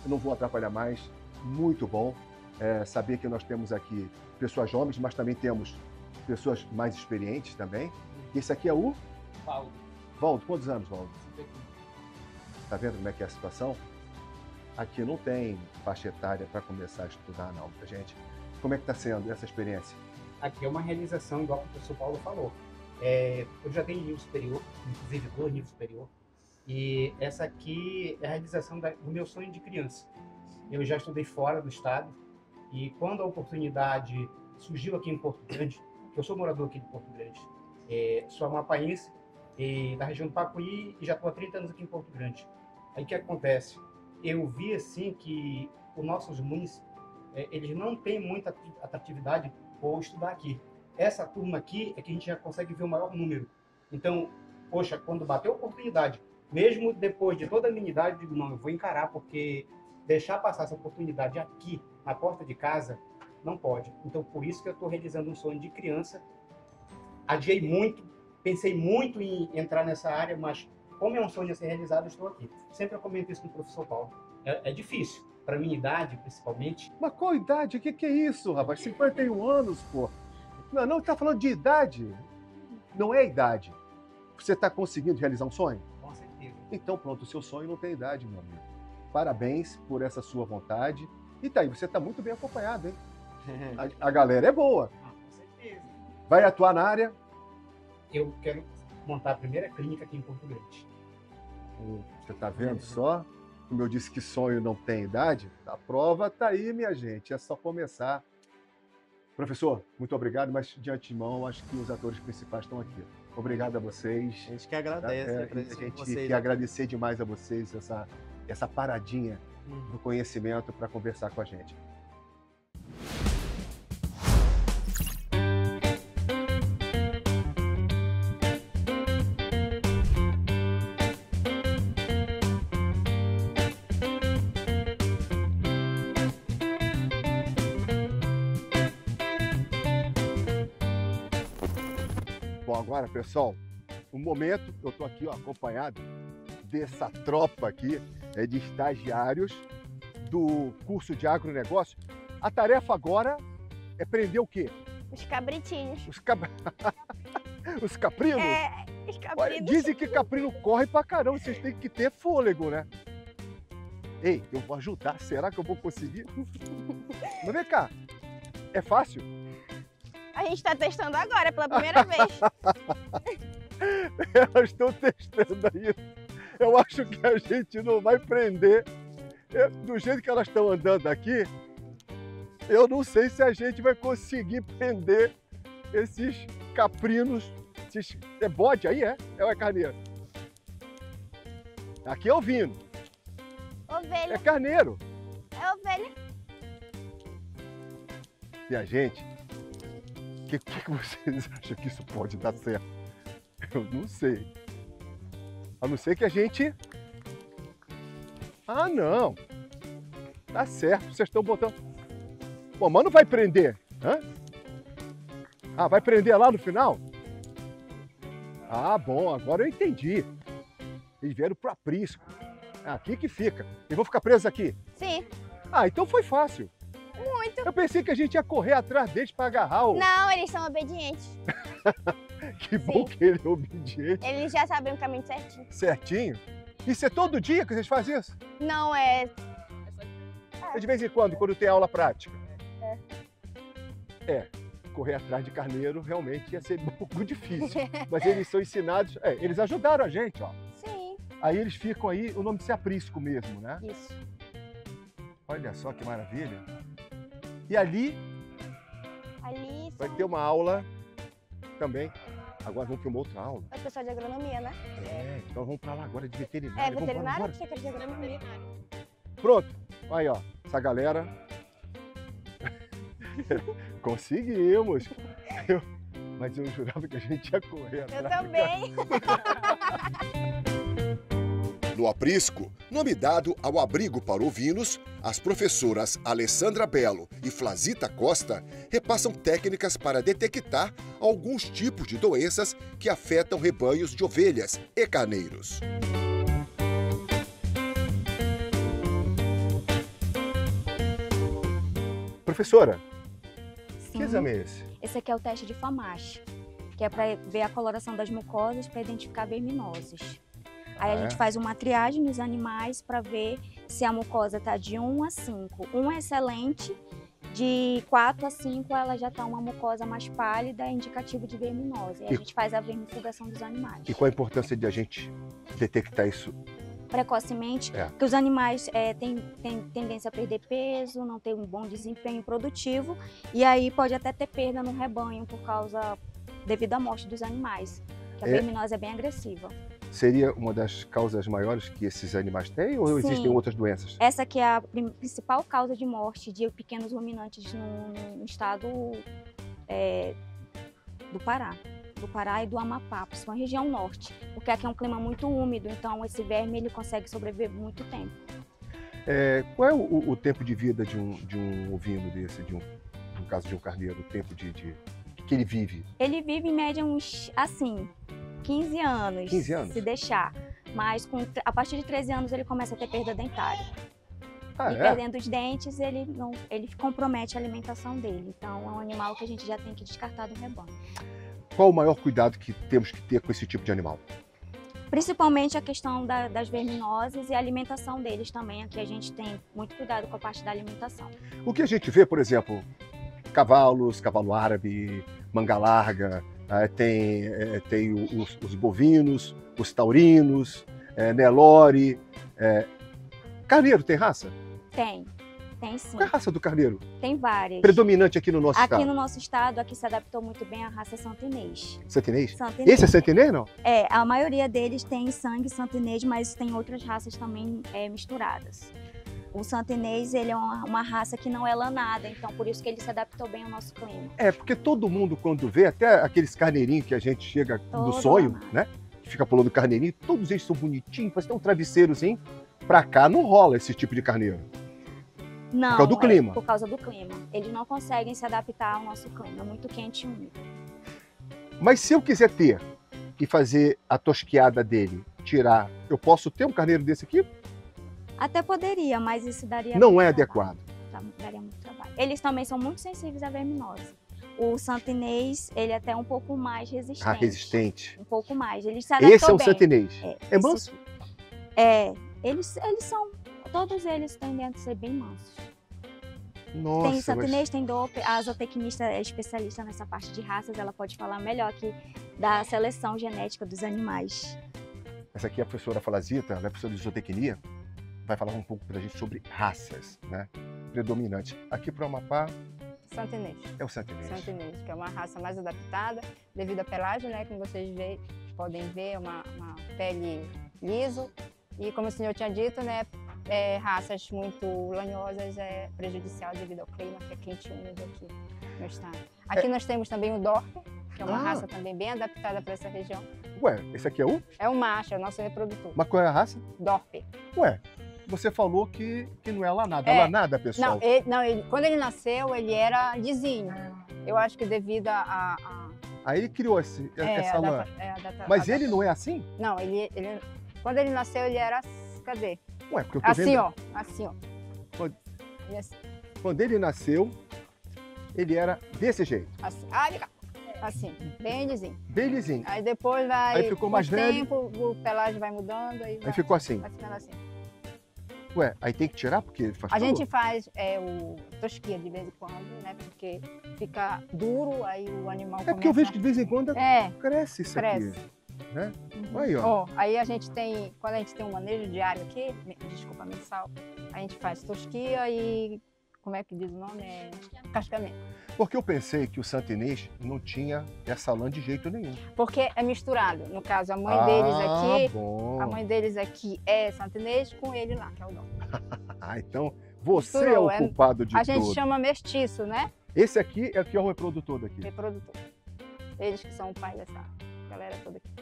eu não vou atrapalhar mais. Muito bom é, saber que nós temos aqui pessoas jovens, mas também temos pessoas mais experientes também. Esse aqui é o Paulo. Valdo. Quantos anos, Valdo? Tá vendo como é que é a situação? Aqui não tem faixa etária para começar a estudar, não, tá, gente? Como é que está sendo essa experiência? Aqui é uma realização, igual o professor Paulo falou. É, eu já tenho nível superior, inclusive dois níveis superior, e essa aqui é a realização da- do meu sonho de criança. Eu já estudei fora do estado, e quando a oportunidade surgiu aqui em Porto Grande, que eu sou morador aqui de Porto Grande, é, sou amapaense, e da região do Pacuí, e já estou há 30 anos aqui em Porto Grande. Aí o que acontece? Eu vi assim que os nossos munícipes, é, eles não têm muita ati- atratividade ou estudar aqui. Essa turma aqui é que a gente já consegue ver o maior número. Então, poxa, quando bateu a oportunidade, mesmo depois de toda a minha idade, eu digo, não, eu vou encarar, porque deixar passar essa oportunidade aqui, na porta de casa, não pode. Então, por isso que eu estou realizando um sonho de criança. Adiei muito, pensei muito em entrar nessa área, mas como é um sonho a ser realizado, estou aqui. Sempre eu comento isso com o professor Paulo. É, é difícil, para minha idade, principalmente, Mas qual idade? O que, que é isso, rapaz? 51 anos, pô. Não, não, tá falando de idade. Não é idade. Você está conseguindo realizar um sonho? com certeza. Então, pronto, o seu sonho não tem idade, meu amigo. Parabéns por essa sua vontade. E tá aí, você tá muito bem acompanhado, hein? A, a galera é boa. Ah, com certeza. Vai atuar na área. Eu quero montar a primeira clínica aqui em Porto Grande. Você tá vendo só? Como eu disse que sonho não tem idade, a prova tá aí, minha gente. É só começar. Professor, muito obrigado, mas de antemão, acho que os atores principais estão aqui. Obrigado a vocês. A gente que agradece É, a gente vocês. quer agradecer demais a vocês essa, essa paradinha Uhum. do conhecimento para conversar com a gente. Agora, pessoal, um momento, eu estou aqui ó, acompanhado dessa tropa aqui é, de estagiários do curso de agronegócio. A tarefa agora é prender o quê? Os cabritinhos. Os, cab... Os caprinos? É, os Olha, cabritos. dizem que caprino corre pra caramba, vocês têm que ter fôlego, né? Ei, eu vou ajudar, será que eu vou conseguir? Mas vem cá, é fácil? A gente tá testando agora, pela primeira vez. Elas estão testando aí. Eu acho que a gente não vai prender. É, Do jeito que elas estão andando aqui, eu não sei se a gente vai conseguir prender esses caprinos. Esses... É bode aí, é? É ou é carneiro? Aqui é ovino, Ovelha, é carneiro. é ovelha. E a gente, o que, que, que vocês acham que isso pode dar certo? Eu não sei. A não ser que a gente. Ah, não. Tá certo, vocês estão botando. Bom, mas não vai prender. Hã? Ah, vai prender lá no final? Ah, bom, agora eu entendi. Eles vieram pro aprisco. É aqui que fica. E vão ficar presos aqui? Sim. Ah, então foi fácil. Muito. Eu pensei que a gente ia correr atrás deles para agarrar o. Não, eles são obedientes. que bom Sim. que ele é obediente. Eles já sabem o caminho certinho. Certinho? Isso é todo dia que vocês fazem isso? Não, é. É de vez em quando, quando tem aula prática. É. É. Correr atrás de carneiro realmente ia ser um pouco difícil. Mas eles são ensinados. É, eles ajudaram a gente, ó. Sim. Aí eles ficam aí, o nome de ser aprisco mesmo, né? Isso. Olha só que maravilha. E ali, ali vai ter uma aula também. Agora vamos para uma outra aula. É o pessoal de agronomia, né? É, então vamos para lá agora de veterinária. É, veterinária que fica de agronomia. Pronto. Aí, ó, essa galera. Conseguimos. Eu... Mas eu jurava que a gente ia correr Eu também. No aprisco, nome dado ao abrigo para ovinos, as professoras Alessandra Belo e Flasita Costa repassam técnicas para detectar alguns tipos de doenças que afetam rebanhos de ovelhas e carneiros. Professora, Sim. que exame é esse? Esse aqui é o teste de FAMAS, que é para ver a coloração das mucosas para identificar verminoses. Aí Ah, a gente é? faz uma triagem nos animais para ver se a mucosa está de 1 a 5. 1 é excelente, de 4 a 5 ela já está uma mucosa mais pálida, é indicativo de verminose. Aí E- a gente faz a vermifugação dos animais. E qual a importância de a gente detectar isso? precocemente, É. que os animais é, têm, têm tendência a perder peso, não ter um bom desempenho produtivo, e aí pode até ter perda no rebanho por causa devido à morte dos animais. Que a É. verminose é bem agressiva. Seria uma das causas maiores que esses animais têm ou Sim. existem outras doenças? Essa que é a principal causa de morte de pequenos ruminantes no, no estado é, do Pará. Do Pará e do Amapá, principalmente região norte. Porque aqui é um clima muito úmido, então esse verme ele consegue sobreviver muito tempo. É, qual é o, o tempo de vida de um, de um ovino desse, de um, no caso de um carneiro, o tempo de, de- que ele vive? Ele vive em média uns, assim, 15 anos. 15 anos? Se deixar. Mas com, a partir de 13 anos ele começa a ter perda dentária. Ah, e é? perdendo os dentes, ele, não, ele compromete a alimentação dele. Então é um animal que a gente já tem que descartar do rebanho. Qual o maior cuidado que temos que ter com esse tipo de animal? Principalmente a questão da- das verminoses e a alimentação deles também. Aqui a gente tem muito cuidado com a parte da alimentação. O que a gente vê, por exemplo, cavalos, cavalo árabe, manga larga, eh, tem, eh, tem os, os bovinos, os taurinos, eh, Nelore. eh, Carneiro tem raça? Tem, tem sim. Qual é a raça do carneiro? Tem várias. Predominante aqui no nosso Aqui estado? no nosso estado, aqui se adaptou muito bem a raça santinês. Santinês? Santinês. Esse é santinês, não? É, a maioria deles tem sangue santinês, mas tem outras raças também é, misturadas. O santinês, ele é uma, uma raça que não é lanada, então por isso que ele se adaptou bem ao nosso clima. É, porque todo mundo quando vê, até aqueles carneirinhos que a gente chega do Todo sonho, amado. né? Que fica pulando carneirinho, todos eles são bonitinhos, parece até um travesseirozinho. Pra cá não rola esse tipo de carneiro. Não, causa do é clima. por causa do clima. Eles não conseguem se adaptar ao nosso clima, é muito quente e úmido. Mas se eu quiser ter e fazer a tosquiada dele, tirar, eu posso ter um carneiro desse aqui? Até poderia, mas isso daria Não é trabalho, adequado. daria muito trabalho. Eles também são muito sensíveis à verminose. O santinês, ele é até um pouco mais resistente. Ah, resistente. Um pouco mais. Ele se Esse é um bem. santinês. É, É manso? É, eles, eles são, todos eles tendem a ser bem mansos. Nossa, tem mas- santinês, tem dope, a zootecnista é especialista nessa parte de raças, ela pode falar melhor aqui da seleção genética dos animais. Essa aqui é a professora Falazita, ela é professora de zootecnia, vai falar um pouco pra gente sobre raças, né? Predominante. Aqui para o Amapá Santinês. é o santinês. Santinês, que é uma raça mais adaptada devido à pelagem, né? Como vocês vê- podem ver, é uma, uma pele liso. E como o senhor tinha dito, né? é, raças muito lanhosas é prejudicial devido ao clima, que é quente e úmido aqui. no estado. Aqui nós temos também o Dorper, que é uma Ah. raça também bem adaptada para essa região. Ué, esse aqui é o? É o macho, é o nosso reprodutor. Mas qual é a raça? Dorper. Ué, você falou que, que não é lanada. É, lanada, pessoal? Não, ele, não ele- quando ele nasceu, ele era lisinho. Eu acho que devido a... a- Aí ele criou é, essa lã. é, Mas ele não é assim? Não, ele, ele... Quando ele nasceu, ele era... Cadê? Ué, porque eu tô Assim, vendo... ó. Assim, ó. Quando, Ele quando ele nasceu, ele era desse jeito, assim. Ah, cá. Assim, bem lisinho. bem lisinho. Aí depois vai... Aí ficou mais velho? tempo, o pelágio vai mudando. Aí, vai, ficou assim? Vai ficando assim. Ué, aí tem que tirar porque faz A calor? gente faz é, o tosquia de vez em quando, né? Porque fica duro, aí o animal É porque eu vejo que de vez em quando É, cresce isso cresce. aqui. Né? Aí, ó. Ó, aí a gente tem, quando a gente tem um manejo diário aqui, desculpa, mensal, a gente faz tosquia e, como é que diz o nome? É cascamento. Porque eu pensei que o Santo Inês não tinha essa lã de jeito nenhum. Porque é misturado. No caso, a mãe Ah, deles aqui, bom. a mãe deles aqui é santinês com ele lá, que é o dom. Ah, então você Misturou, é é- o culpado de A gente tudo. chama mestiço, né? Esse aqui é o que é o reprodutor daqui. Reprodutor. Eles que são o pai dessa galera toda aqui.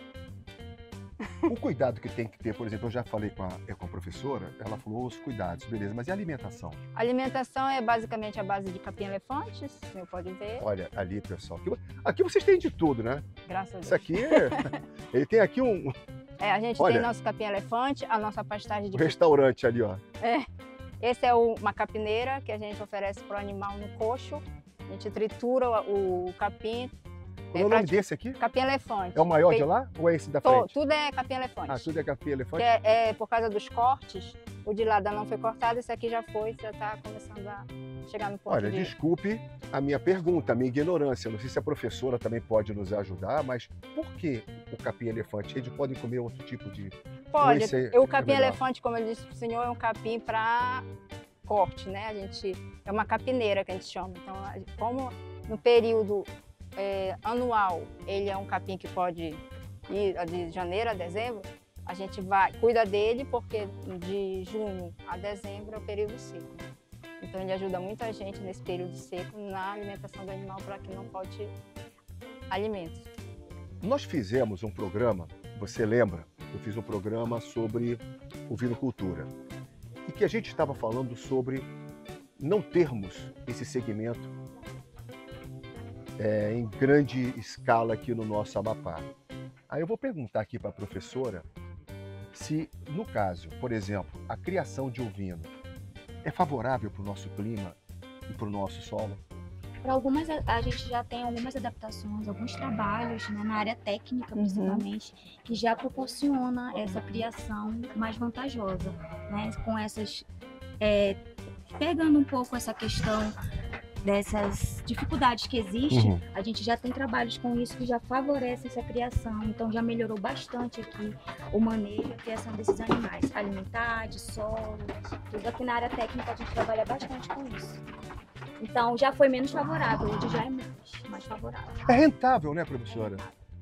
O cuidado que tem que ter, por exemplo, eu já falei com a, é, com a professora, ela falou os cuidados, beleza, mas e a alimentação? A alimentação é basicamente a base de capim-elefante, o senhor pode ver. Olha, ali, pessoal, aqui, aqui vocês têm de tudo, né? Graças a Deus. Isso aqui, ele tem aqui um, É, a gente Olha. tem nosso capim-elefante, a nossa pastagem de restaurante ali, ó. É. Esse é o- uma capineira que a gente oferece para o animal no coxo. A gente tritura o, o capim. Qual é o nome desse aqui? Capim-elefante. É o maior de lá ou é esse da frente? Tudo é capim-elefante. Ah, tudo é capim elefante? É, é por causa dos cortes. O de lá não foi cortado, esse aqui já foi, já está começando a chegar no ponto Olha, de... desculpe a minha pergunta, a minha ignorância. Não sei se a professora também pode nos ajudar, mas por que o capim-elefante? Eles podem comer outro tipo de. Pode. é- o é capim-elefante, como eu disse para o senhor, é um capim para corte, né? A gente é uma capineira que a gente chama. Então, como no período é, anual ele é um capim que pode ir de janeiro a dezembro, a gente vai cuida dele porque de junho a dezembro é o período seco. Então ele ajuda muita gente nesse período seco na alimentação do animal para que não falte alimentos. Nós fizemos um programa, você lembra? Eu fiz um programa sobre ovinocultura. E que a gente estava falando sobre não termos esse segmento é, em grande escala aqui no nosso Amapá. Aí eu vou perguntar aqui para a professora se, no caso, por exemplo, a criação de ovino é favorável para o nosso clima e para o nosso solo. Para algumas, a gente já tem algumas adaptações, alguns trabalhos né, na área técnica, principalmente, que já proporciona essa criação mais vantajosa, né? Com essas, é, pegando um pouco essa questão dessas dificuldades que existem, Uhum. a gente já tem trabalhos com isso que já favorece essa criação, então já melhorou bastante aqui o manejo e a criação desses animais, alimentar, de solo, tudo aqui na área técnica a gente trabalha bastante com isso. Então já foi menos favorável, hoje já é mais, mais favorável. É rentável, né, professora?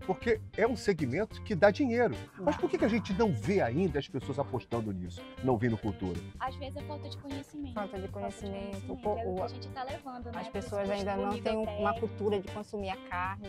Porque é um segmento que dá dinheiro. Mas por que que a gente não vê ainda as pessoas apostando nisso, não vindo cultura? Às vezes é falta de conhecimento. Falta de conhecimento, Falta de o conhecimento, é o po- que a gente está levando, né? As pessoas ainda não têm uma cultura de consumir a carne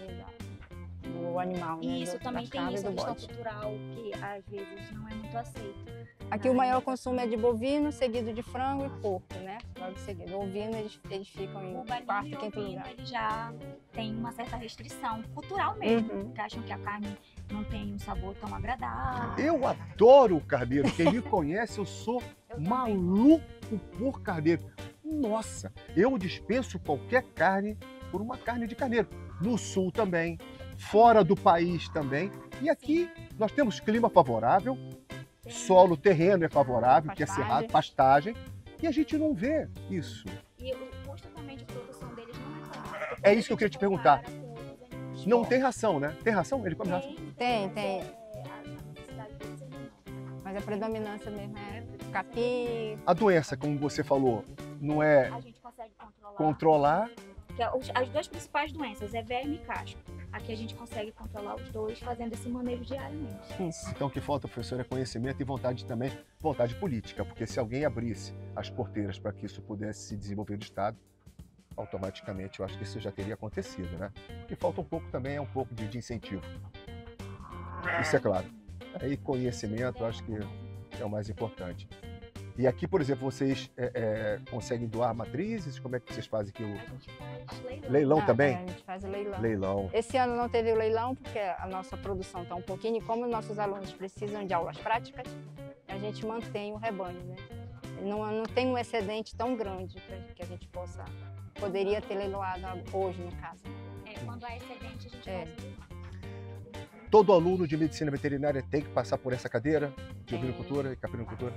do animal, né? E isso do- também tem isso, a questão bode. cultural, que às vezes não é muito aceita. Aqui o maior consumo é de bovino, seguido de frango e porco, né? Logo seguido. O ovino, eles, eles ficam em O quarto o quinto ovino, lugar. ele já tem uma certa restrição cultural mesmo, Uhum. porque acham que a carne não tem um sabor tão agradável. Eu adoro o carneiro. Quem me conhece, eu sou maluco por carneiro. Nossa, eu dispenso qualquer carne por uma carne de carneiro. No sul também, fora do país também. E aqui nós temos clima favorável, solo, terreno é favorável, que é cerrado, pastagem. E a gente não vê isso. E o custo também de produção deles não é tão alto. É isso que eu queria te perguntar. Não tem ração, né? Tem ração? Ele come ração? Tem, tem. Mas a predominância mesmo é capim. A doença, como você falou, não é A gente consegue controlar. controlar. É as duas principais doenças é verme e casco. Aqui a gente consegue controlar os dois fazendo esse manejo diariamente. Isso. Então o que falta, professor, é conhecimento e vontade também, vontade política, porque se alguém abrisse as porteiras para que isso pudesse se desenvolver no Estado, automaticamente eu acho que isso já teria acontecido, né? O que falta um pouco também é um pouco de, de incentivo. Isso é claro. Aí conhecimento, eu acho que é o mais importante. E aqui, por exemplo, vocês é, é, conseguem doar matrizes? Como é que vocês fazem aqui? O... Leilão Ah, também? é, a gente faz o leilão. Leilão. Esse ano não teve o leilão porque a nossa produção está um pouquinho e como nossos alunos precisam de aulas práticas, a gente mantém o rebanho, né? Não, não tem um excedente tão grande que a gente possa poderia ter leiloado hoje no caso. É, quando há excedente, a gente É. faz Todo aluno de medicina veterinária tem que passar por essa cadeira de Tem. ovinocultura e caprinocultura?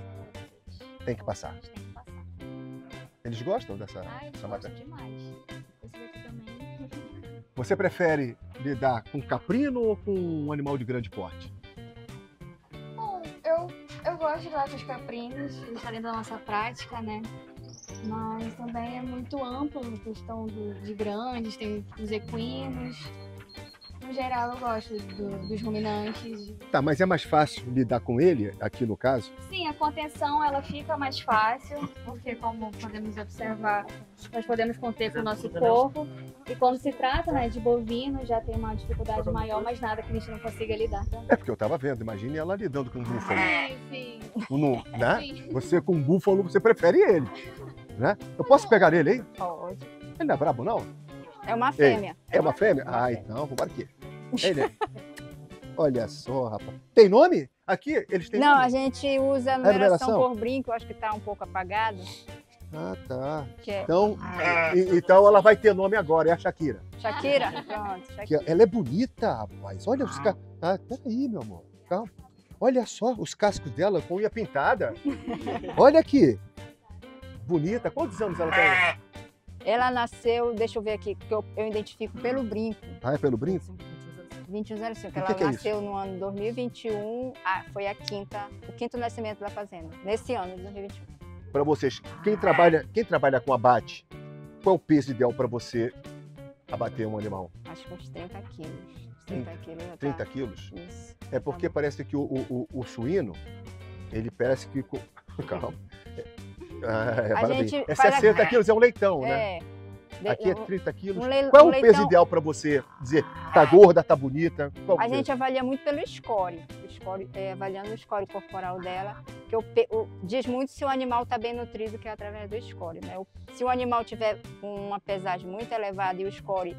Tem que passar. tem que passar. Eles gostam dessa, Ah, eles dessa matéria? demais. Esse daqui também. Você prefere lidar com caprino ou com um animal de grande porte? Bom, eu, eu gosto de lidar com os caprinos, está dentro da nossa prática, né? Mas também é muito amplo a questão do- de grandes, tem os equinos. No geral, eu gosto do- dos ruminantes. Tá, mas é mais fácil lidar com ele, aqui no caso? Sim, a contenção ela fica mais fácil, porque como podemos observar, nós podemos conter com o nosso corpo. E quando se trata né, de bovino, já tem uma dificuldade maior, mas nada que a gente não consiga lidar. É porque eu tava vendo, imagine ela lidando com um búfalo. Sim, sim. No, né? Sim. Você com um búfalo, você prefere ele. Né? Eu posso pegar ele, hein? Pode. Ele não é brabo, não? É uma Ei, fêmea. É uma fêmea? Ah, então, vamos aqui. Ele Olha só, rapaz. Tem nome? Aqui eles têm Não, nome? a gente usa a É numeração numeração? por brinco, eu acho que está um pouco apagado. Ah, tá. Que é Então, e- então ela vai ter nome agora, é a Shakira. Shakira? Pronto, Que Shakira. ela é bonita, rapaz. Olha os cascos. Ah, peraí, meu amor. Calma. Olha só os cascos dela com unha pintada. Olha aqui. Bonita. Quantos anos ela tem? Ela nasceu, deixa eu ver aqui, porque eu, eu identifico pelo brinco. Ah, é pelo brinco? 2105. O que Ela que é nasceu no ano 2021, ah, foi a quinta, o quinto nascimento da fazenda. Nesse ano de 2021. Para vocês, quem trabalha, quem trabalha com abate, qual é o peso ideal para você abater um animal? Acho que uns 30 quilos. Uns 30 quilos já tá. 30 quilos? Isso. É porque parece que o, o, o- suíno, ele parece que. Calma. Ah, é, A gente é faz a- 60 quilos, é um leitão, né? É. De- Aqui é um- 30 quilos. um leil- Qual é um o peso ideal para você dizer, tá gorda, tá bonita? Qual A peso? gente avalia muito pelo score, o score é, avaliando o score corporal dela, que o, o- diz muito se o animal está bem nutrido, que é através do score. Né? O- se o animal tiver uma pesagem muito elevada e o score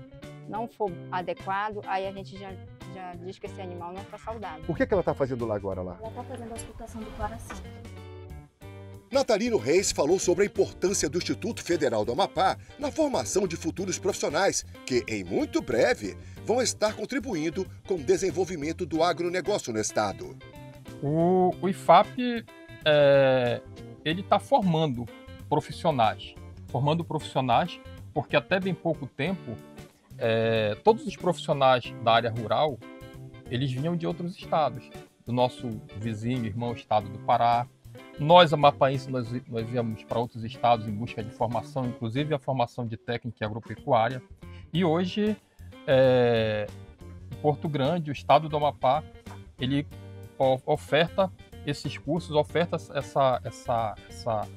não for adequado, aí a gente já, já diz que esse animal não está saudável. O que, que ela tá fazendo lá agora lá? Ela tá fazendo a auscultação do coração. Natalino Reis falou sobre a importância do Instituto Federal do Amapá na formação de futuros profissionais que, em muito breve, vão estar contribuindo com o desenvolvimento do agronegócio no estado. O, o IFAP é, ele está formando profissionais, formando profissionais, porque até bem pouco tempo é, todos os profissionais da área rural eles vinham de outros estados, do nosso vizinho, irmão estado do Pará. Nós, amapaenses, nós, nós íamos para outros estados em busca de formação, inclusive a formação de técnica agropecuária. E hoje, é, Porto Grande, o estado do Amapá, ele oferta esses cursos, oferta essa, essa, essa,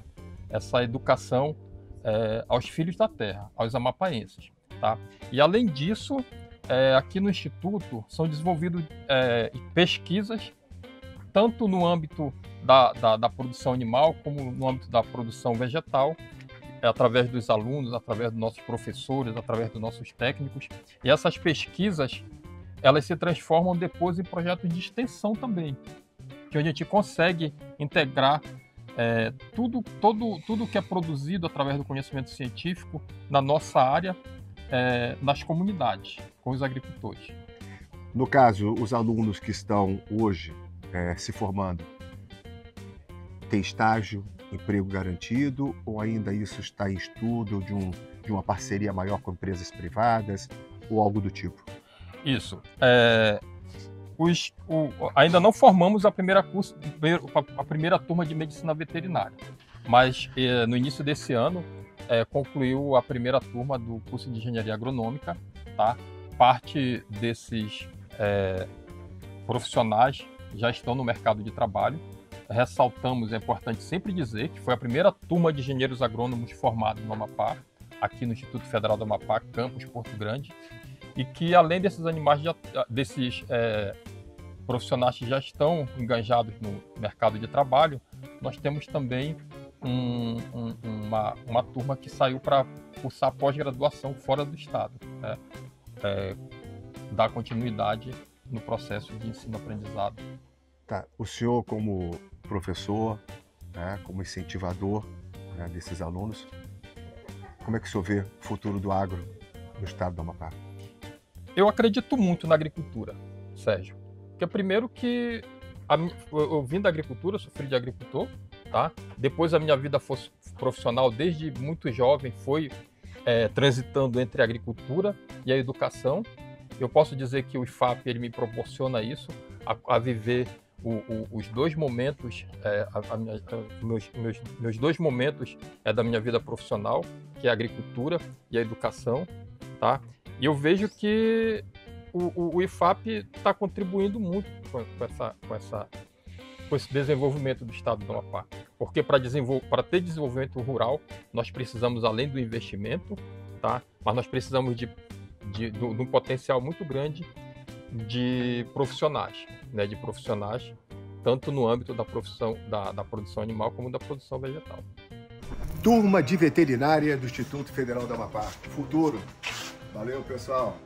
essa educação é, aos filhos da terra, aos amapaenses. Tá? E além disso, é, aqui no Instituto são desenvolvidas é, pesquisas, tanto no âmbito da, da, da produção animal, como no âmbito da produção vegetal, é, através dos alunos, através dos nossos professores, através dos nossos técnicos. E essas pesquisas, elas se transformam depois em projetos de extensão também, que a gente consegue integrar é, tudo, todo, tudo que é produzido através do conhecimento científico na nossa área, é, nas comunidades, com os agricultores. No caso, os alunos que estão hoje eh, se formando, tem estágio, emprego garantido ou ainda isso está em estudo de, um, de uma parceria maior com empresas privadas ou algo do tipo? Isso. É, os- o- ainda não formamos a primeira, curso, a primeira turma de medicina veterinária, mas eh, no início desse ano eh, concluiu a primeira turma do curso de engenharia agronômica. Tá? Parte desses eh, profissionais já estão no mercado de trabalho. Ressaltamos, é importante sempre dizer que foi a primeira turma de engenheiros agrônomos formada no Amapá. aqui no Instituto Federal do Amapá, campus Porto Grande, e que além desses animais, desses é, profissionais que já estão enganjados no mercado de trabalho, nós temos também um, um, uma, uma turma que saiu para cursar pós-graduação fora do estado, né? é, dar continuidade no processo de ensino-aprendizado. Tá. O senhor, como professor, né, como incentivador né, desses alunos, como é que o senhor vê o futuro do agro no estado do Amapá? Eu acredito muito na agricultura, Sérgio. Porque primeiro que a, eu vim da agricultura, filho de agricultor, tá? Depois a minha vida foi profissional desde muito jovem foi é, transitando entre a agricultura e a educação. Eu posso dizer que o IFAP ele me proporciona isso, a, a viver o, o, os dois momentos, é, a, a minha, meus, meus, meus, dois momentos é da minha vida profissional, que é a agricultura e a educação, tá? E eu vejo que o, o IFAP está contribuindo muito com, com, essa, com, essa, com esse desenvolvimento do estado do Amapá. Porque para ter desenvolvimento rural, nós precisamos, além do investimento, tá? mas nós precisamos de, de, de, de um potencial muito grande de profissionais, né? de profissionais, tanto no âmbito da, profissão, da, da produção animal como da produção vegetal. Turma de Veterinária do Instituto Federal do Amapá. Futuro. Valeu, pessoal.